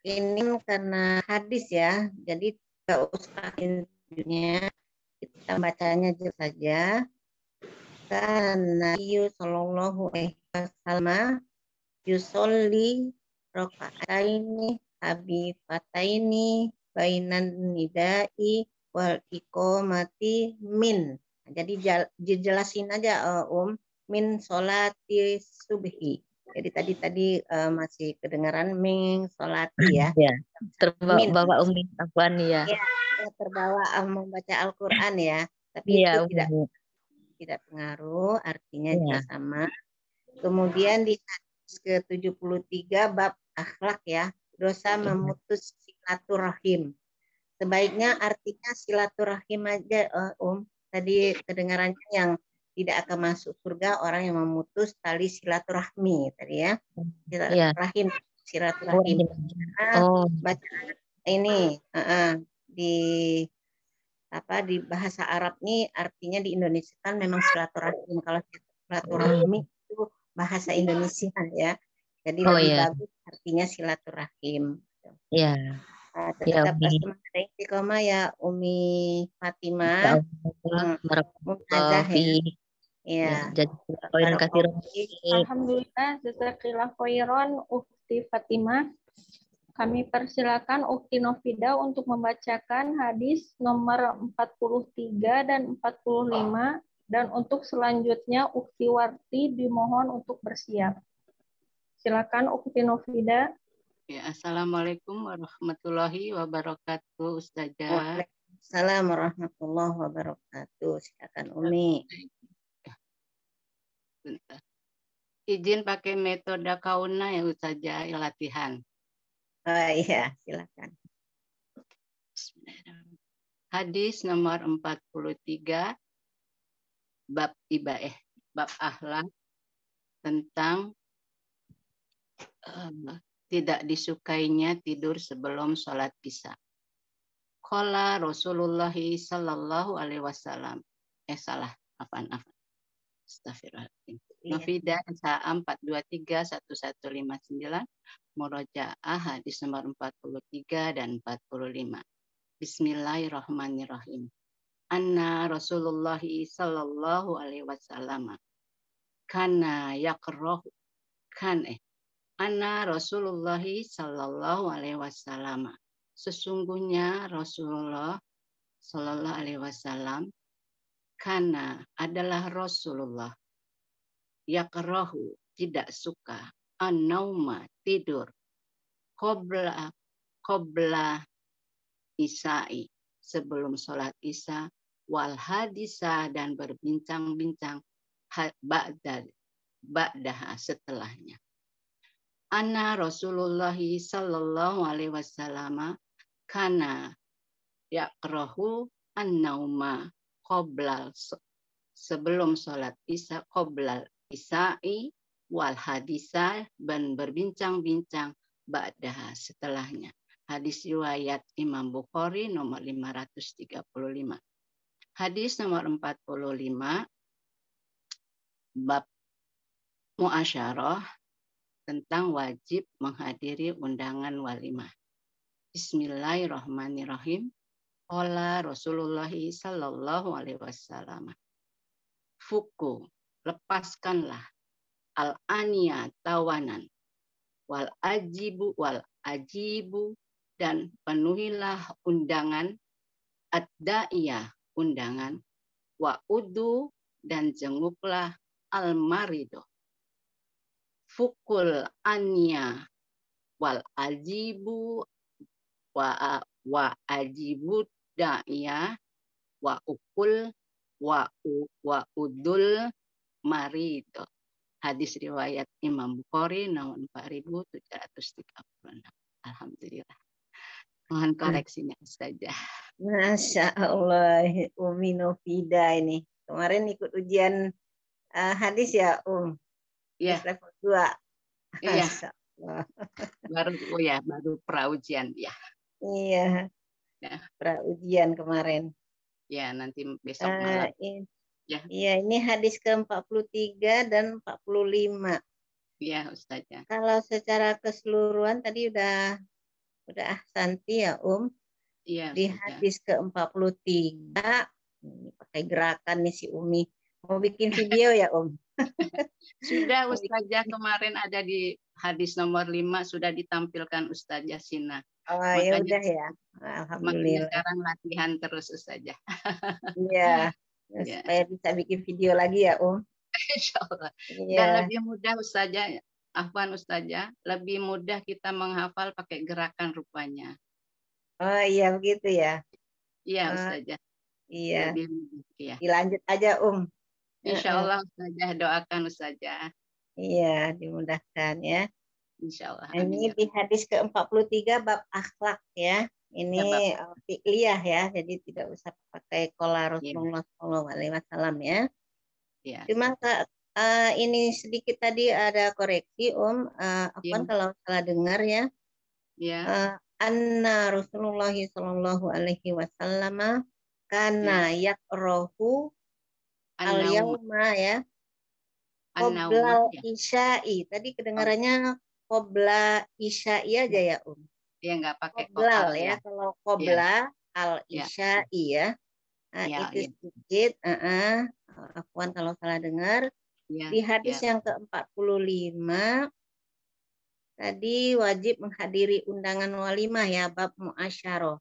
ini karena hadis ya jadi tidak usah intinya kita bacanya aja saja karena Nabi Sallallahu Alaihi Wasallam yusolli rakaataini habifataini bainan nidai wal iqamati min jadi dijelasin aja eh, Om min solati subhi jadi tadi tadi eh, masih kedengaran min solati ya Ya. Terbawa Min. bawa Umi Afwan ya. Ya, terbawa eh, membaca Al-Quran ya tapi Iya, itu tidak Umi. tidak pengaruh, artinya Iya. juga sama. Kemudian di hadis ke-73 bab akhlak ya, dosa Iya. memutus silaturahim. Sebaiknya artinya silaturahim aja eh, Om. Tadi kedengarannya yang tidak akan masuk surga orang yang memutus tali silaturahmi tadi ya. Iya. Silaturahim, silaturahim. Karena Oh, bacaan ini uh, uh, di apa di bahasa Arab nih artinya di Indonesia kan memang silaturahim. Kalau silaturahmi itu bahasa Indonesia ya. Jadi Oh, lebih iya. bagus artinya silaturahim. ya. Nah, Ya, tetap Umi. semangat istiqomah ya Umi Fatimah. Allah, Mumtazah ya. Iya. Jadi Alhamdulillah, jazakallah khairan Ukti Fatimah. Kami persilakan Ukti Novida untuk membacakan hadis nomor 43 dan 45 dan untuk selanjutnya Ukti Warti dimohon untuk bersiap. Silakan Ukti Novida. Ya, Assalamualaikum warahmatullahi wabarakatuh, Ustazah. Waalaikumsalam warahmatullahi wabarakatuh. Silakan Umi. Bentar. Izin pakai metode kauna ya Ustazah ya, latihan. Oh iya, silakan. Hadis nomor 43 bab ibaeh, bab akhlak tentang eh, tidak disukainya tidur sebelum sholat isya. Qala Rasulullah sallallahu alaihi wasallam. Eh salah, apaan apaan. Astagfirullahaladzim. Iya. Novida SA 423 1159 Murojaah hadis nomor 43 dan 45. Bismillahirrahmanirrahim. Anna Rasulullah sallallahu alaihi wasallam kana yakrahu kan eh Anna Rasulullah sallallahu alaihi wasallam. Sesungguhnya Rasulullah sallallahu alaihi wasallam karena adalah Rasulullah. Yakrahu tidak suka. An-nauma tidur. Qabla qabla isai sebelum sholat isya. Wal hadisa dan berbincang-bincang ba'da setelahnya Anna Rasulullah sallallahu alaihi wasallam kana yakrahu an-nauma qabla sebelum sholat isya qoblal isai wal hadisa dan berbincang-bincang ba'daha setelahnya. Hadis riwayat Imam Bukhari nomor 535. Hadis nomor 45 bab muasyarah tentang wajib menghadiri undangan walimah. Bismillahirrahmanirrahim. Qala Rasulullah sallallahu alaihi wasallam. Fuku, lepaskanlah al ania tawanan wal ajibu wal ajibu dan penuhilah undangan ad-da'iyah undangan wa udu dan jenguklah al marido fukul ania wal ajibu wa wa ajibu da'iyah wa ukul wa u, wa udul marido hadis riwayat Imam Bukhari nomor 4736 Alhamdulillah. Mohon koreksinya saja Masya Allah, Umi Novida ini. Kemarin ikut ujian eh, hadis ya, Um. Iya. Hadis Level 2. Iya. Allah. baru oh ya baru praujian ya Iya. Ya. Pra ujian kemarin. ya nanti besok Eh, malam i- ya Iya, ini hadis ke-43 dan 45. ya Ustazah Kalau secara keseluruhan tadi udah udah ahsanti ya, Um. iya Di hadis ke-43 ini pakai gerakan nih si Umi. Mau bikin video ya, Om? Sudah Ustazah kemarin ada di hadis nomor 5 sudah ditampilkan Ustazah Sina Oh, ya Makanya- udah ya. makanya Alhamdulillah. sekarang latihan terus Ustazah Iya. Ya. Supaya bisa bikin video lagi ya, Om. Insya Allah dan lebih mudah Ustazah Afwan Ustazah lebih mudah kita menghafal pakai gerakan rupanya Oh, iya begitu ya. iya Ah, Ustazah Iya. lebih iya Dilanjut aja, Om. Insya Allah Ustazah doakan Ustazah Iya, dimudahkan ya. Insya Allah Ini amin di hadis ke-43 bab akhlak ya. Ini Ya, fi'liyah ya, jadi tidak usah pakai kola Iya. Rasulullah Shallallahu Alaihi Wasallam ya. Ya. Cuma eh, ini sedikit tadi ada koreksi Om. Eh, Afwan Iya. kalau salah dengar ya. Ya. Eh, anna Rasulullah Shallallahu Alaihi Wasallam kana yakrohu al An-naum. yauma ya qoblal ya. isya'i. Tadi kedengarannya qobla isya'i aja ya Om. Dia nggak pakai Qoblal koal ya. Kalau qobla al Ya. isya'i ya. Nah, Ya, itu ya. sedikit. eh, eh. Afwan kalau salah dengar. Ya, Di hadis ya. yang ke-45 tadi wajib menghadiri undangan walimah ya bab muasyarah.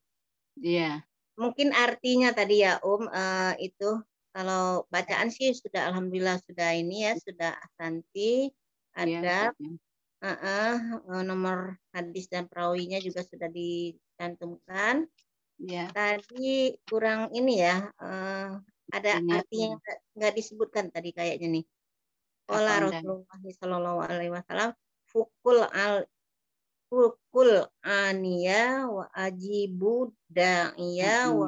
Iya. Mungkin artinya tadi ya Om eh, itu kalau bacaan sih sudah alhamdulillah sudah ini ya sudah asanti Iya, ada eh, eh, eh, nomor hadis dan perawinya juga sudah dicantumkan. Iya. Tadi kurang ini ya eh, ada Artinya artinya yang nggak- disebutkan tadi kayaknya nih. Unda? Rasulullah Shallallahu Alaihi Wasallam fukul al fukul aniya wa ajibu da'iya wa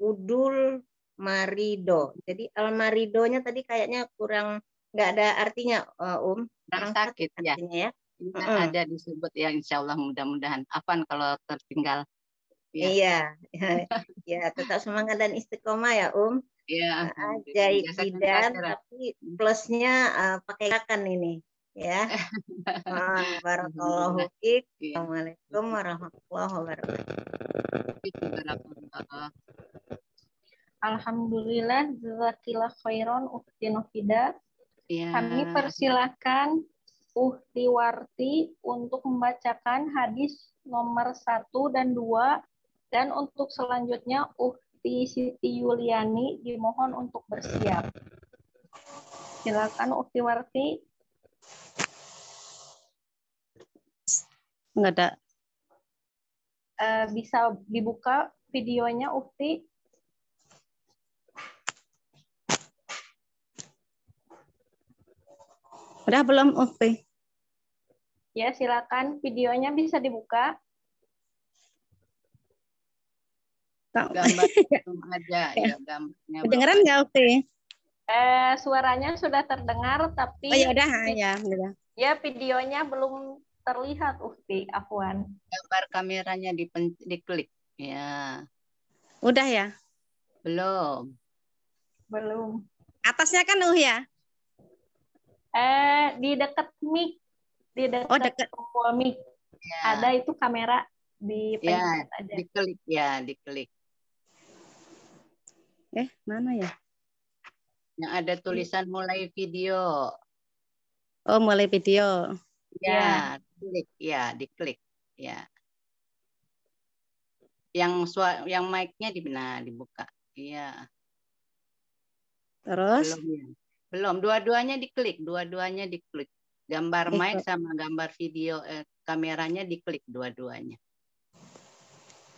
udul marido. Jadi al maridonya tadi kayaknya kurang nggak ada artinya eh, Om. Kurang sakit ya. artinya ya. Iya, Mm-mm. ada disebut ya insya Allah mudah-mudahan. Apaan kalau tertinggal? Ya. Iya, ya tetap semangat dan istiqomah ya Om. Iya. Idan, akhirat. tapi plusnya eh, pakai akan ini ya. Ah, Barakallahu fiik. Assalamualaikum warahmatullahi wabarakatuh. Alhamdulillah, jazakillah khairan Ukti Nofida. Iya. Kami persilahkan Uhti Warti untuk membacakan hadis nomor satu dan dua dan untuk selanjutnya Uhti Siti Yuliani dimohon untuk bersiap. Silakan Uhti Warti. Enggak ada. Eh, bisa dibuka videonya Uhti. Udah belum, Ukti? Ya, silakan videonya bisa dibuka. Gambar belum ada ya gambarnya. Kedengeran nggak, Ukti? Eh, suaranya sudah terdengar tapi Oh ya udah, ya, udah. ya videonya belum terlihat Uhti Afwan. Gambar kameranya dipen, diklik. Ya. Udah ya. Belum. Belum. Atasnya kan uh ya. Eh, di dekat mic, di dekat Oh, dekat. tombol mic. Ada itu kamera di Ya, aja. diklik ya, diklik. Eh, mana ya? Yang ada tulisan mulai video. Oh, mulai video. Ya, klik ya, diklik. Ya. Yang suara yang mic-nya di nah, dibuka. Iya. Terus Belum ya. Belum, dua-duanya diklik, dua-duanya diklik. Gambar Eh, mic sama gambar video eh, kameranya diklik dua-duanya.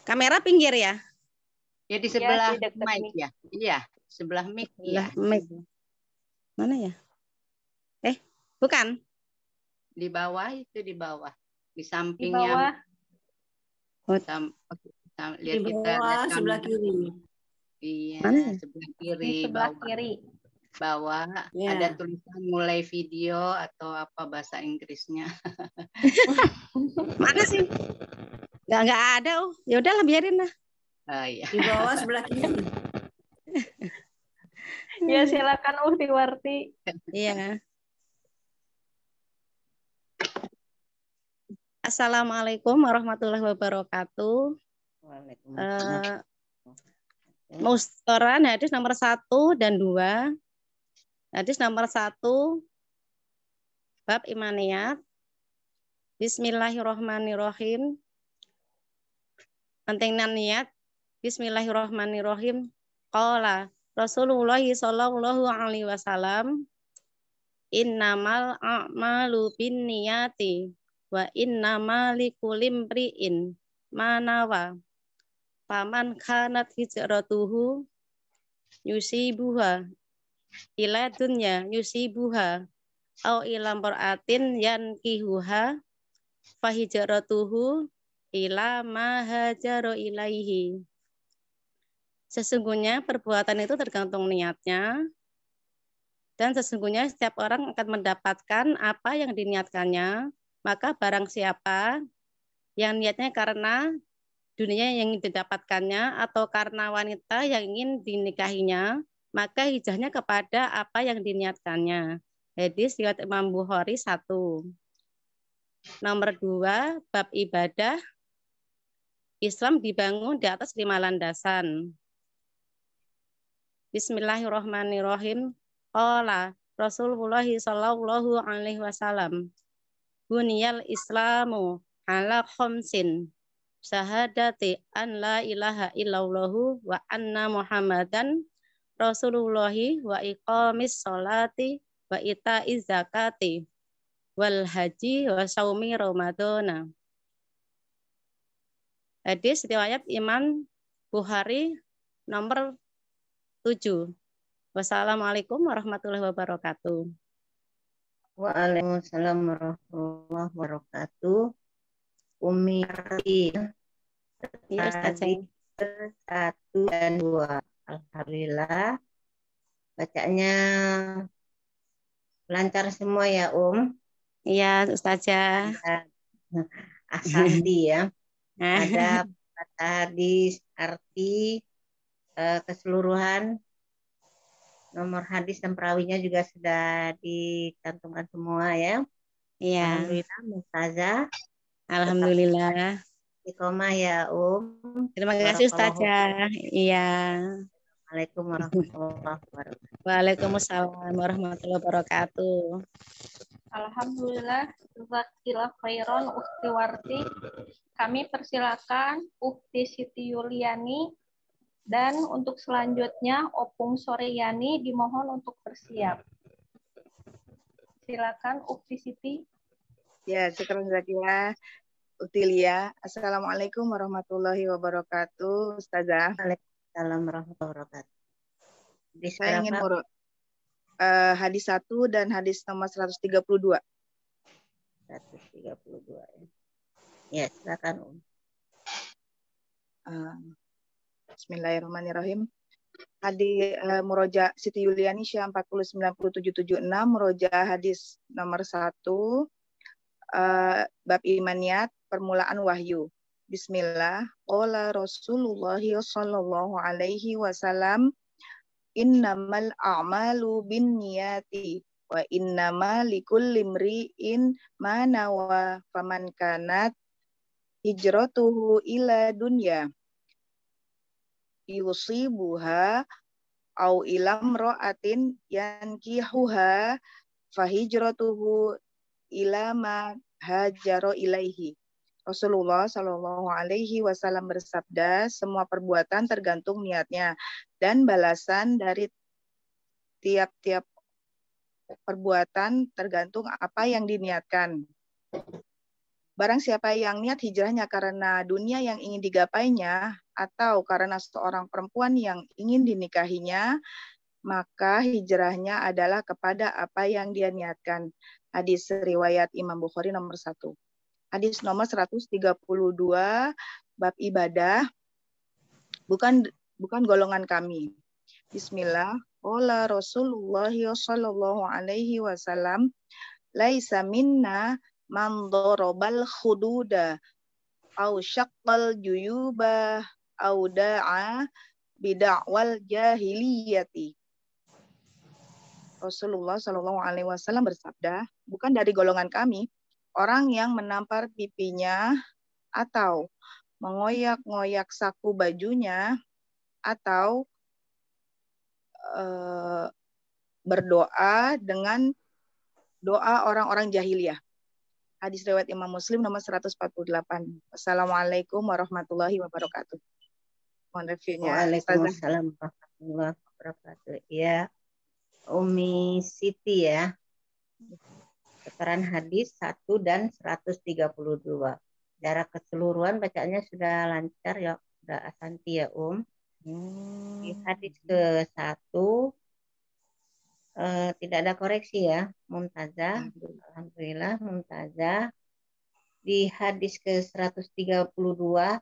kamera pinggir ya? Ya di Ya, sebelah di dekat mic mic. ya. Iya, sebelah mic Sebelah ya. mic. Mana ya? Eh, bukan. Di bawah itu di bawah. Di Di sampingnya bawah sam- sam- Di lihat kita bawah lihat sebelah kamera. kiri. Iya, Mana ya? sebelah di kiri sebelah bawah. kiri. Bawah Ya. ada tulisan mulai video atau apa bahasa Inggrisnya. Mana sih? Nggak nggak ada. Oh, ya udahlah biarin lah. Oh iya. Di bawah sebelah kiri. Ya, silakan Uhti Warti. Iya. Assalamualaikum warahmatullahi wabarakatuh. Waalaikumsalam. Eh, Mustoran hadis nomor satu dan dua. Hadis nomor satu bab imaniyat. Bismillahirrohmanirrohim. Pentingnya niat. Bismillahirrohmanirrohim. Qala Rasulullah Sallallahu Alaihi Wasallam Innamal a'malu bin niyati wa innama likulim pri'in manawa Paman kanat hijratuhu yusibuha ila dunya yusibuha. Au ila mar'atin yankihuha fahijratuhu ila ma hajaru ilaihi. Sesungguhnya perbuatan itu tergantung niatnya. Dan sesungguhnya setiap orang akan mendapatkan apa yang diniatkannya. Maka barang siapa yang niatnya karena dunia yang didapatkannya atau karena wanita yang ingin dinikahinya, maka hijrahnya kepada apa yang diniatkannya. Hadis riwayat Imam Bukhari satu. Nomor dua, bab ibadah. Islam dibangun di atas lima landasan. Bismillahirrahmanirrahim. Qala Rasulullah sallallahu alaihi wasallam. Buniyal Islamu ala khamsin. Syahadati an la ilaha illallahu wa anna Muhammadan Rasulullahi wa iqamis salati wa ita'iz zakati wal haji wa saumi ramadana. Hadis riwayat Imam Bukhari nomor 7. Wassalamualaikum warahmatullahi wabarakatuh. Waalaikumsalam warahmatullahi wabarakatuh. Umi Ya, tadi satu dan dua. Alhamdulillah. Bacanya lancar semua ya, Um. Iya, Ustazah. Asandi ya. Ada kata hadis, arti, eh, keseluruhan, nomor hadis dan perawinya juga sudah dicantumkan semua ya. Iya. Alhamdulillah, Mustazah. Alhamdulillah. Iqomah ya, Um. Terima kasih Ustazah. Iya. Assalamualaikum warahmatullahi wabarakatuh. Waalaikumsalam warahmatullahi wabarakatuh. Alhamdulillah, Zakila Khairon, Ukti Warti. Kami persilakan Ukti Siti Yuliani dan untuk selanjutnya Opung Soreyani dimohon untuk bersiap. Silakan Ukti Siti. Ya, syukur Zakila. Utilia. Assalamualaikum warahmatullahi wabarakatuh, Ustazah. Waalaikumsalam warahmatullahi wabarakatuh. Hadis Saya ingin eh, hadis 1 dan hadis nomor 132. 132 ya. Ya, silakan Um. Eh, Bismillahirrahmanirrahim. Hadi uh, Muroja Siti Yuliani Syah 409776 Muroja hadis nomor 1 eh, bab imaniat permulaan wahyu. Bismillah. Qala Rasulullah sallallahu alaihi wasallam innamal a'malu binniyati wa innama likulli imri'in ma nawa faman kanat hijratuhu ila dunya yusibuha au ilam ro'atin yankihuha fahijratuhu ila ma hajaro ilaihi. Rasulullah Shallallahu Alaihi Wasallam bersabda, semua perbuatan tergantung niatnya dan balasan dari tiap-tiap perbuatan tergantung apa yang diniatkan. Barang siapa yang niat hijrahnya karena dunia yang ingin digapainya atau karena seorang perempuan yang ingin dinikahinya, maka hijrahnya adalah kepada apa yang dia niatkan. Hadis riwayat Imam Bukhari nomor satu. Hadis nomor 132 bab ibadah bukan bukan golongan kami. Bismillah. Ola Rasulullah sallallahu alaihi wasallam laisa minna man darabal khududa au syaqqal juyuba au da'a bid'awal jahiliyati. Rasulullah Shallallahu Alaihi Wasallam bersabda, bukan dari golongan kami orang yang menampar pipinya atau mengoyak-ngoyak saku bajunya atau eh, berdoa dengan doa orang-orang jahiliyah. Hadis riwayat Imam Muslim nomor 148. Assalamualaikum warahmatullahi wabarakatuh. Mohon reviewnya. Waalaikumsalam warahmatullahi wabarakatuh. Ya, Umi Siti ya. Keterangan hadis 1 dan 132. Secara keseluruhan bacaannya sudah lancar ya, sudah asanti ya Um. Di hadis ke 1 eh, tidak ada koreksi ya, Mumtazah. Alhamdulillah Mumtazah. Di hadis ke 132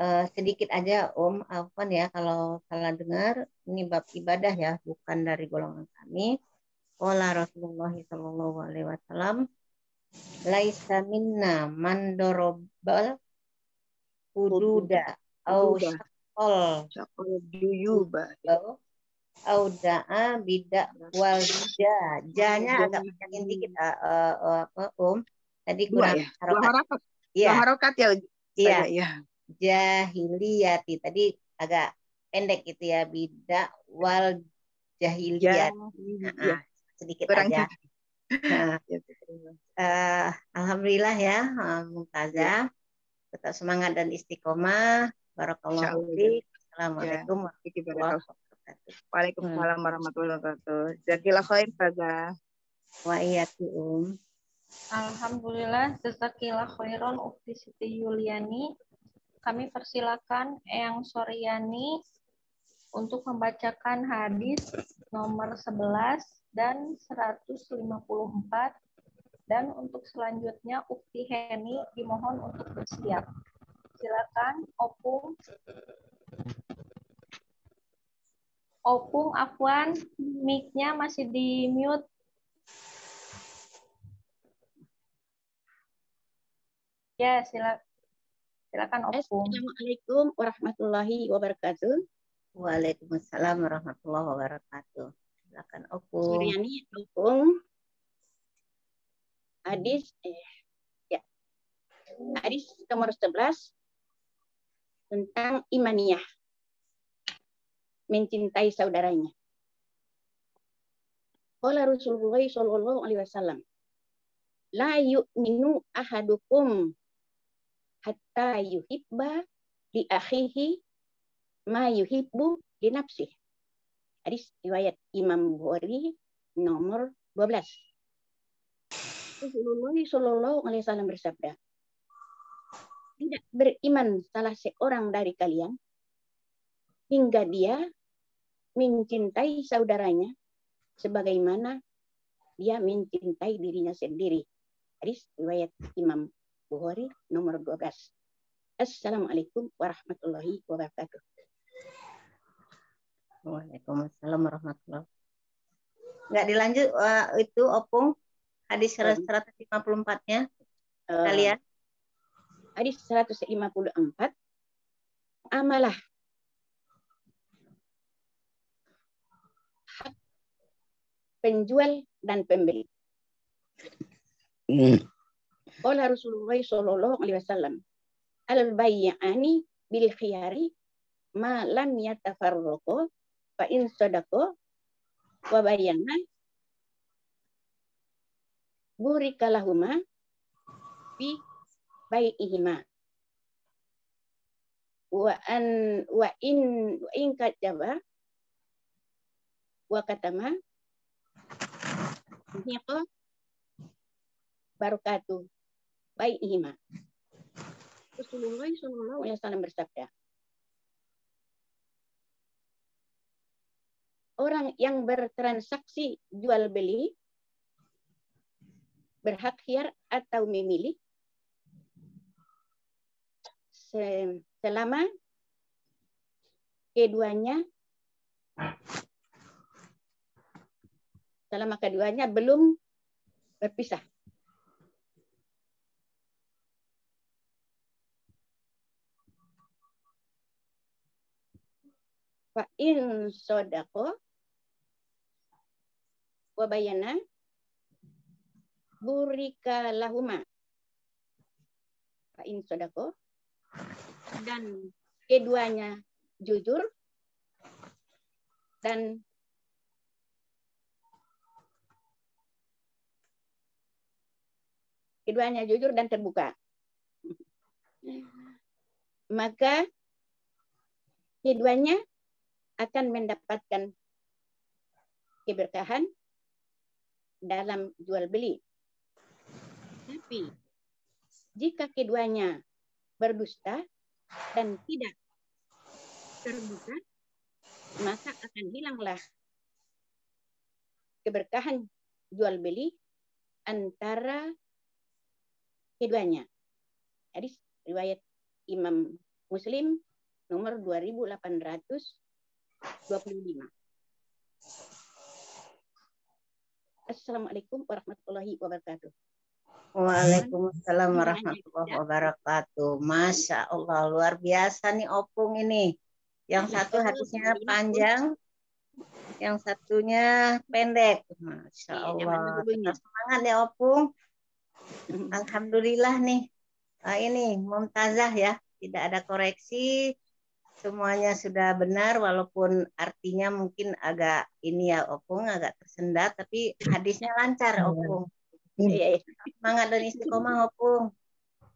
eh, sedikit aja Om Afwan ya kalau salah dengar ini bab ibadah ya bukan dari golongan kami Qala Rasulullah sallallahu alaihi wasallam laisa minna man darabal hududa au syaqal Syaqal juyuba. au da'a bidak wal ja janya agak panjangin dikit uh, uh, uh, apa um tadi Dua kurang ya? Dua harokat. Iya. Harokat ya. Iya. Ustazah, Iya. Jahiliyati tadi agak pendek gitu ya bidak wal jahiliyat. Jahiliyah. Nah, sedikit Kurang aja. Nah, Ya, eh, Alhamdulillah ya, eh, Mumtazah. Tetap semangat dan istiqomah. Barakallahu fiik. Ya. Assalamualaikum warahmatullahi wabarakatuh. Waalaikumsalam warahmatullahi wabarakatuh. Jazakallah khair, Ustazah. Wa iyyakum. Alhamdulillah, jazakillah khairan Ukti Siti Yuliani. Kami persilakan Eyang Soryani untuk membacakan hadis nomor 11 dan 154 dan untuk selanjutnya Ukti Heni dimohon untuk bersiap. Silakan Opung. Opung Afwan, mic-nya masih di mute. Ya, sila, silakan Opung. Assalamualaikum warahmatullahi wabarakatuh. Waalaikumsalam warahmatullahi wabarakatuh. Silakan Opung. Suryani Opung. Hadis eh, ya. Hadis nomor 11 tentang imaniyah. Mencintai saudaranya. Qala Rasulullah sallallahu alaihi wasallam, la yu'minu ahadukum hatta yuhibba li akhihi ma yuhibbu li nafsihi. Hadis riwayat Imam Bukhari nomor 12. Rasulullah Shallallahu Alaihi Wasallam bersabda, tidak beriman salah seorang dari kalian hingga dia mencintai saudaranya sebagaimana dia mencintai dirinya sendiri. Hadis riwayat Imam Bukhari nomor 12. Assalamualaikum warahmatullahi wabarakatuh. Waalaikumsalam warahmatullahi Nggak dilanjut eh, itu Opung hadis 154-nya kalian. Hadis 154 amalah. Hak penjual dan pembeli. Qala Rasulullah sallallahu alaihi wasallam al bayyani bil khiyari ma lam yatafarraqu fa in sadaqa wa bayyana burika lahuma fi bai'ihima. Wa an wa in wa in kadzaba wa katama hiqa barakatuh bai'ihima. Rasulullah sallallahu alaihi wasallam bersabda Orang yang bertransaksi jual beli berhak khiar atau memilih selama keduanya selama keduanya belum berpisah. Fa in sodako wabayana burika lahuma in sodako. Dan keduanya jujur dan keduanya jujur dan terbuka. Maka keduanya akan mendapatkan keberkahan dalam jual beli. Tapi jika keduanya berdusta dan tidak terbuka, maka akan hilanglah keberkahan jual beli antara keduanya. Hadis riwayat Imam Muslim nomor 2825. Assalamualaikum warahmatullahi wabarakatuh. Waalaikumsalam warahmatullahi wabarakatuh. Masya Allah, luar biasa nih opung ini. Yang satu hadisnya panjang, yang satunya pendek. Masya Allah. Kita semangat ya opung. Alhamdulillah nih. Ini Mumtazah ya, tidak ada koreksi. Semuanya sudah benar walaupun artinya mungkin agak ini ya opung agak tersendat tapi hadisnya lancar opung. Iya, iya. Semangat dan istiqomah opung.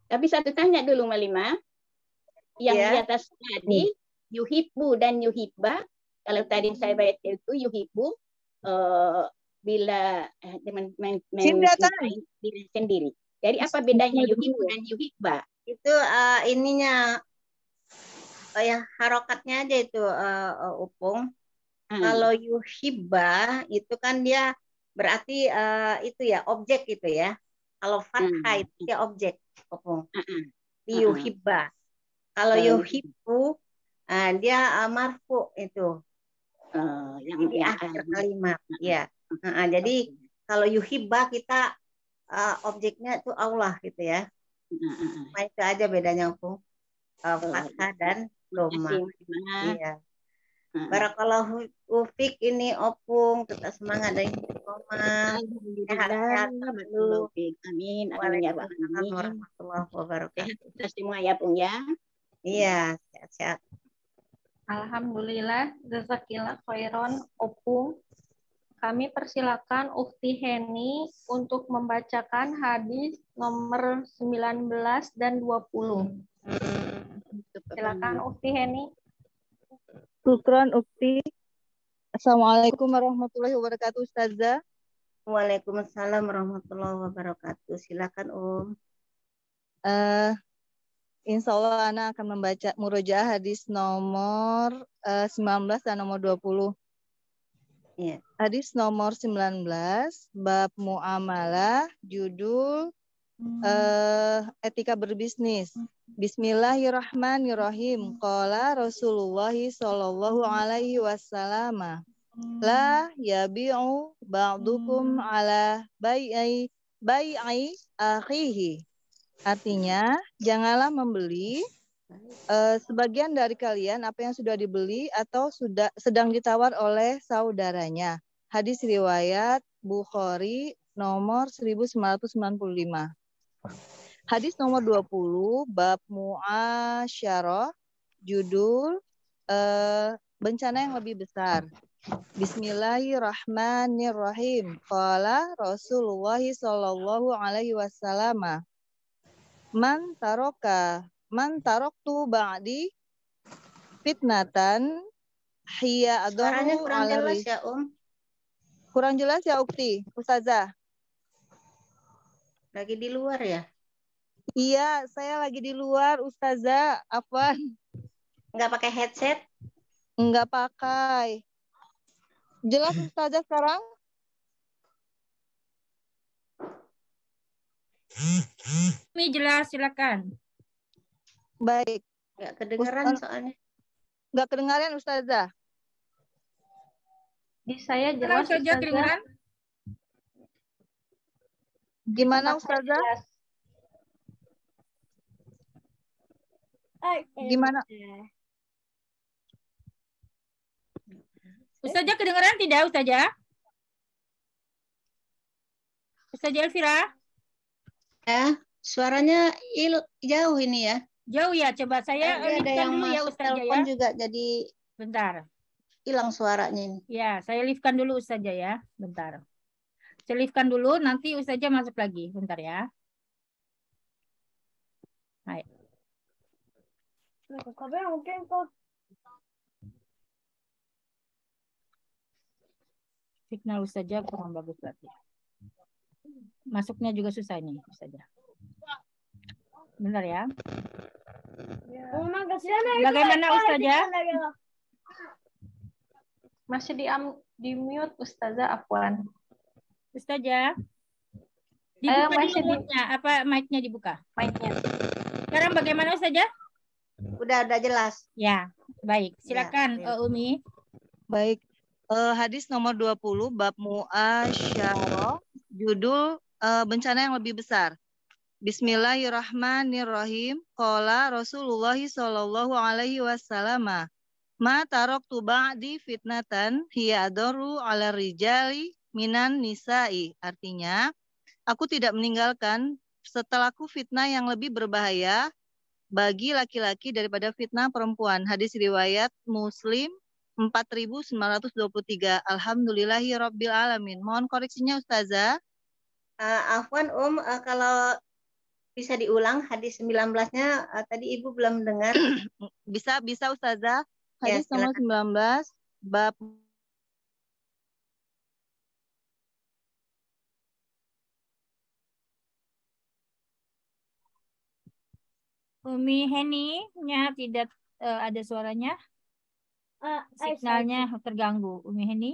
Tapi satu tanya dulu Malima. Yang Iya. di atas tadi yuhibbu dan yuhibba. Kalau tadi saya baca itu yuhibbu eh, bila eh, men, men, diri sendiri. Jadi apa bedanya yuhibbu dan yuhibba? Itu eh, ininya oh ya harokatnya aja itu eh, eh, upung. Hmm. Kalau yuhibba itu kan dia berarti eh, itu ya objek gitu ya. Kalau fathah itu dia objek upung. Di yuhibba. Kalau Kalau yuhibbu eh, dia eh, marfu itu Eh, yang di akhir kalimat. Ya. Heeh, jadi kalau yuhibba kita eh, objeknya itu Allah gitu ya. Nah, itu aja bedanya upung. Eh, fathah dan doma. Iya. Barakallahu ufik ini opung tetap semangat dan istiqomah. Sehat-sehat selalu. Amin. Amin ya Pak. Amin. warahmatullahi wabarakatuh. Kita semua ya Pung ya. Iya, sehat-sehat. Alhamdulillah, jazakillah khairon opung. Kami persilakan Ufti Heni untuk membacakan hadis nomor 19 dan 20. Silakan Ufti Heni. Syukran Ukti. Assalamualaikum warahmatullahi wabarakatuh Ustazah. Waalaikumsalam warahmatullahi wabarakatuh. Silakan Om. Eh, insya Allah Ana akan membaca murojaah hadis nomor eh, 19 dan nomor 20. Iya. Hadis nomor 19, bab muamalah, judul eh, etika berbisnis. Bismillahirrahmanirrahim. Qala Rasulullah sallallahu alaihi wasallam. La yabi'u ba'dukum ala bai'i bai'i akhihi. Artinya, janganlah membeli eh, sebagian dari kalian apa yang sudah dibeli atau sudah sedang ditawar oleh saudaranya. Hadis riwayat Bukhari nomor 1995. Hadis nomor 20 bab muasyarah judul eh, bencana yang lebih besar. Bismillahirrahmanirrahim. Qala Rasulullah sallallahu alaihi wasallam. Man taroka man taroktu ba'di fitnatan hiya adahu kurang ala jelas ya Om. Kurang jelas ya Ukti, Ustazah. Lagi di luar ya? Iya, saya lagi di luar, Ustazah. Afwan. Nggak pakai headset? Enggak pakai. Jelas Ustazah sekarang? Ini jelas, silakan. Baik. Nggak kedengeran Ustaz- soalnya. Enggak kedengaran Ustazah? Di saya Jelas jelas saja Ustazah. kedengaran. Gimana Ustazah? Gimana? Ustazah kedengaran tidak, Ustazah? Ustazah Elvira? Ya, suaranya il jauh ini ya. Jauh ya, coba saya Tadi ada yang dulu ya Ustazah telepon ya. juga jadi Bentar. hilang suaranya ini. Ya, saya liftkan dulu Ustazah ya. Bentar. Saya liftkan dulu, nanti Ustazah masuk lagi. Bentar ya. Baik. mungkin kok. Signal Ustazah kurang bagus berarti. Masuknya juga susah ini Ustazah. Bentar ya. Bagaimana Ustazah? Masih di, di mute Ustazah Afwan. Ustazah. Eh, Dibuka masih dulu di- mic-nya, apa mic-nya dibuka? Mic-nya. Sekarang bagaimana Ustazah? Udah udah jelas. Ya, baik. Ya, Silakan baik. eh, Umi. Baik. Eh, hadis nomor 20 bab muasyarah judul eh, bencana yang lebih besar. Bismillahirrahmanirrahim. Qala Rasulullah sallallahu alaihi wasallam Ma taraktu ba'di fitnatan hiya adaru ala rijali minan nisa'i. Artinya, aku tidak meninggalkan setelahku fitnah yang lebih berbahaya bagi laki-laki daripada fitnah perempuan. Hadis riwayat Muslim 4923. Alhamdulillahi Rabbil Alamin. Mohon koreksinya Ustazah. Uh, Afwan Om, uh, kalau bisa diulang hadis 19-nya uh, tadi Ibu belum dengar. bisa bisa Ustazah. Ya, Hadis nomor 19 bab Umi Heni-nya tidak eh, ada suaranya. Signalnya terganggu. Umi Heni.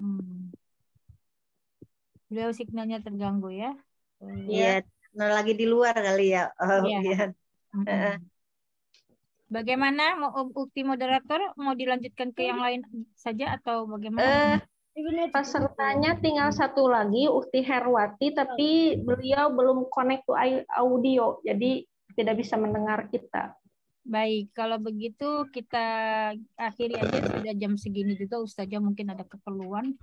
Hmm. Beliau signalnya terganggu ya. Iya, nah lagi di luar kali ya. Oh, Iya. iya. Mm-mm. Heeh. Bagaimana mau ukti moderator mau dilanjutkan ke yang lain saja atau Eh, bagaimana? pesertanya tinggal satu lagi, Ukti Herwati, tapi beliau belum connect to audio, jadi tidak bisa mendengar kita. Baik, kalau begitu kita akhiri aja sudah jam segini juga Ustazah mungkin ada keperluan.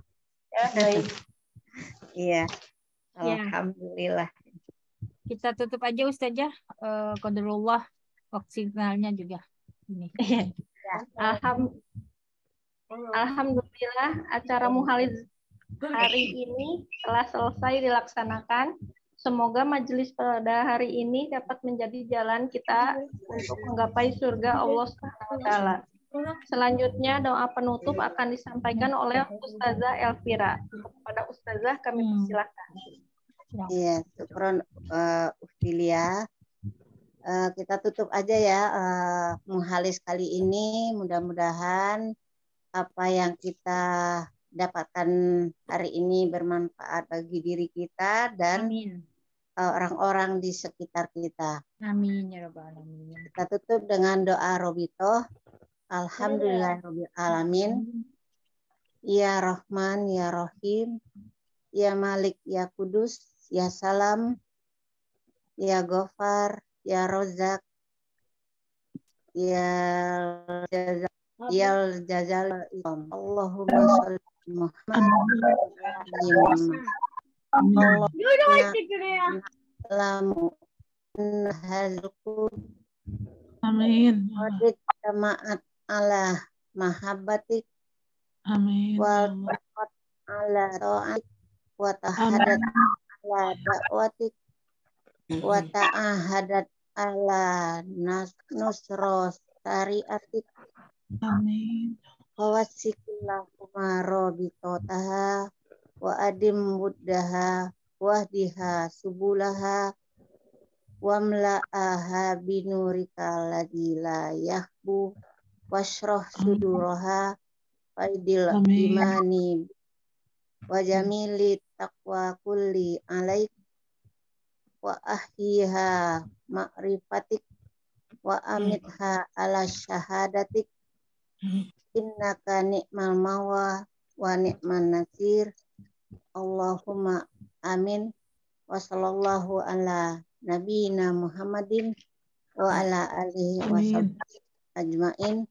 Ya, baik. Iya. Ya. Alhamdulillah. Kita tutup aja Ustazah. Eh, Qadarullah signalnya juga ini. Alham- Alhamdulillah acara muhaliz hari ini telah selesai dilaksanakan. Semoga majelis pada hari ini dapat menjadi jalan kita untuk menggapai surga Allah Subhanahu wa taala. Selanjutnya doa penutup akan disampaikan oleh Ustazah Elvira. Kepada Ustazah kami persilahkan. Iya, syukron uh, Ufilia. Eh, kita tutup aja ya eh, muhalis kali ini. Mudah-mudahan apa yang kita dapatkan hari ini bermanfaat bagi diri kita dan eh, orang-orang di sekitar kita. Amin ya rabbal alamin. Kita tutup dengan doa Robito. Alhamdulillah alamin. Ya Rahman, Ya Rahim, Ya Malik, Ya Kudus, Ya Salam, Ya Gofar, Ya Rozak, Ya Jazal, Ya Jazal, Allahumma sholli ala Muhammad. Allahumma lamu hazku Amin. Wadid jamaat ala mahabbatik. Amin. wal ala ta'at wa tahadat ala da'watik wa ta'ahadat ala nusros syariatik Amin. Wawasikillahumma robitotaha wa adim buddaha wahdiha subulaha wamla'aha binurika alladzi la yahbu washrah suduraha faidil imani wa jamili taqwa kulli alaik wa ahyiha ma'rifatik wa amitha ala syahadatik. Innaka ni'mal mawa wa ni'man nasir Allahumma amin. Wa sallallahu ala nabiyina Muhammadin wa ala alihi wa ajmain.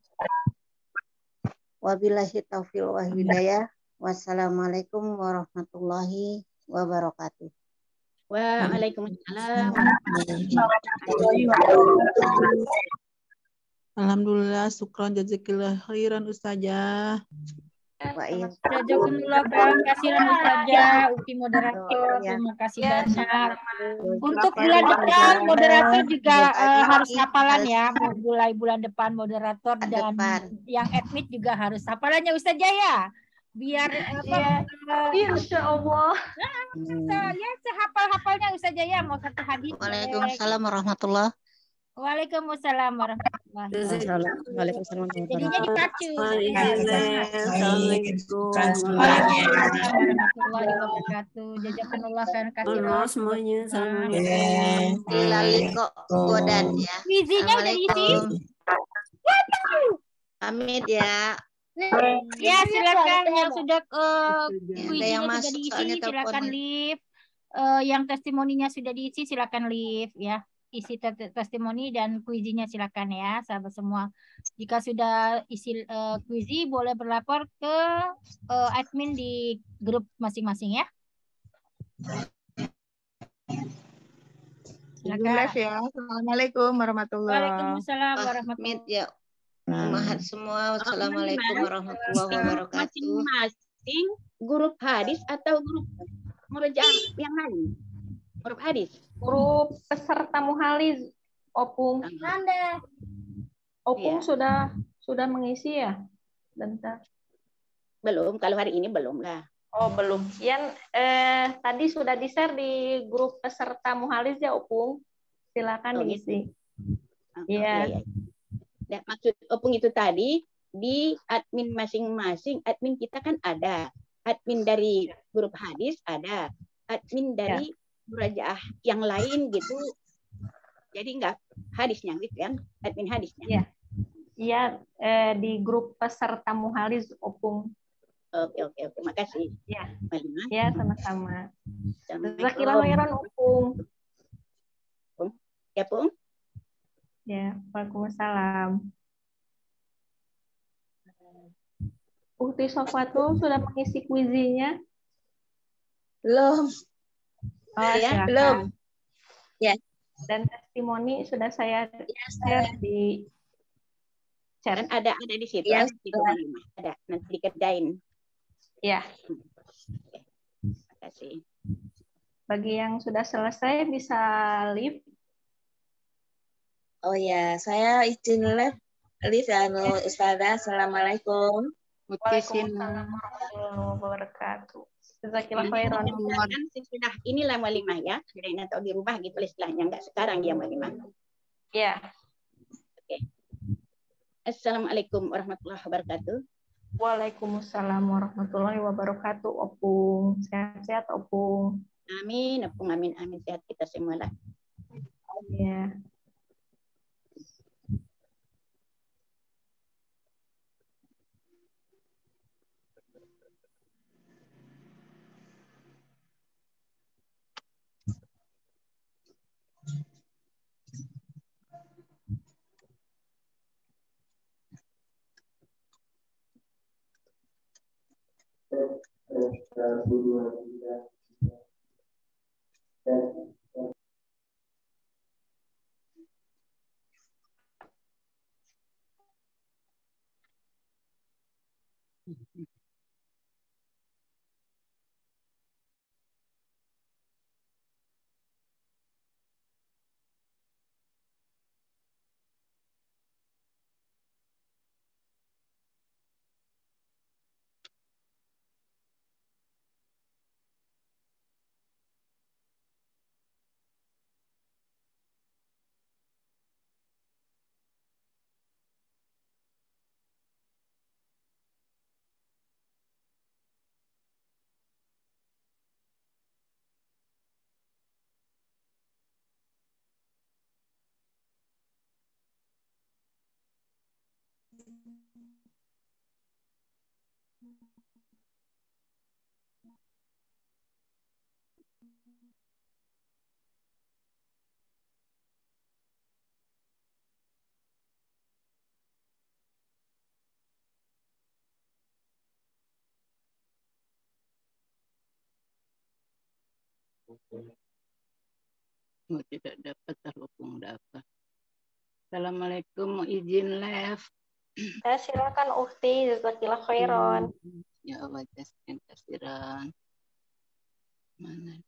Wabillahi taufiq wa hidayah. Wassalamualaikum warahmatullahi wabarakatuh Waalaikumsalam. Alhamdulillah, syukron jazakillah khairan Ustazah. Jazakumullah khairan kasihan Ustazah, Ukti moderator, terima kasih banyak. Untuk bulan depan moderator juga eh, harus hafalan ya, mulai bulan depan moderator dan yang admit juga harus hafalannya Ustazah ya. Biar apa? eh, Insya Allah. Nah, ya sehafal-hafalnya Ustazah ya, mau satu hadis. eh, Waalaikumsalam warahmatullah Waalaikumsalam warahmatullahi wabarakatuh. Waalaikumsalam Jadinya dipacu. Warahmatullahi wabarakatuh. Mohon katsiran. maaf semuanya. Assalamualaikum. Dilaliko godan ya. Wizinya udah diisi? Pamit ya. Ya silakan yang sudah uh, Ada kuisinya yang sudah masuk diisi silakan teleponnya. live. Eh, yang testimoninya sudah diisi silakan live ya. Isi te- testimoni dan kuisinya silakan ya sahabat semua. Jika sudah isi uh, kuisi boleh berlapor ke eh, admin di grup masing-masing ya. Jelas ya. Assalamualaikum warahmatullahi Waalaikumsalam Pamit warahmatullahi ya. Umahat semua. Wassalamualaikum warahmatullahi wabarakatuh. Masing-masing grup hadis atau grup murojaah yang lain? Grup hadis. Grup peserta muhaliz Opung. Anda. Opung Iya. sudah sudah mengisi ya? Bentar. Belum, kalau hari ini belum lah. Oh, belum. Yan eh tadi sudah di-share di grup peserta muhaliz ya, Opung. Silakan Oh, diisi. Ah, Iya. iya, iya. Nah, maksud opung itu tadi di admin masing-masing, admin kita kan ada. Admin dari grup hadis ada. Admin dari murajaah yang lain gitu. Jadi enggak hadisnya gitu kan, admin hadisnya. Iya. Iya, eh, di grup peserta muhaliz Opung. Oke, oke, oke. Makasih. Ya. Ya, sama-sama. Khairan, Opung. Ya, Pung. Ya, Waalaikumsalam. Ukti Sofatul sudah mengisi kuisinya? Belum. Oh, Ya, silakan. belum. Ya. Dan testimoni sudah saya share di chat. Kan ada ada di situ. Ya, ada di. Ada nanti dikerjain. Ya, Makasih. bagi yang sudah selesai bisa live. Oh ya, saya izin live. Live ya, anu, Ustazah. Assalamualaikum. Waalaikumsalam warahmatullahi wabarakatuh. Khairan. Kan sudah inilah walimah ya. Sudah ini atau dirubah gitu istilahnya. Enggak sekarang dia walimah. Ya, Assalamualaikum warahmatullahi wabarakatuh. Waalaikumsalam warahmatullahi wabarakatuh. Opung, sehat-sehat Opung. Amin, apung amin amin sehat kita semua lah. Ya. Thank you. uh, Oh, tidak dapat terhubung dapat. Assalamualaikum, mau izin live. Ya, silakan Ukti, jazakillah khairan. Ya Allah, jasmin kasiran. Mana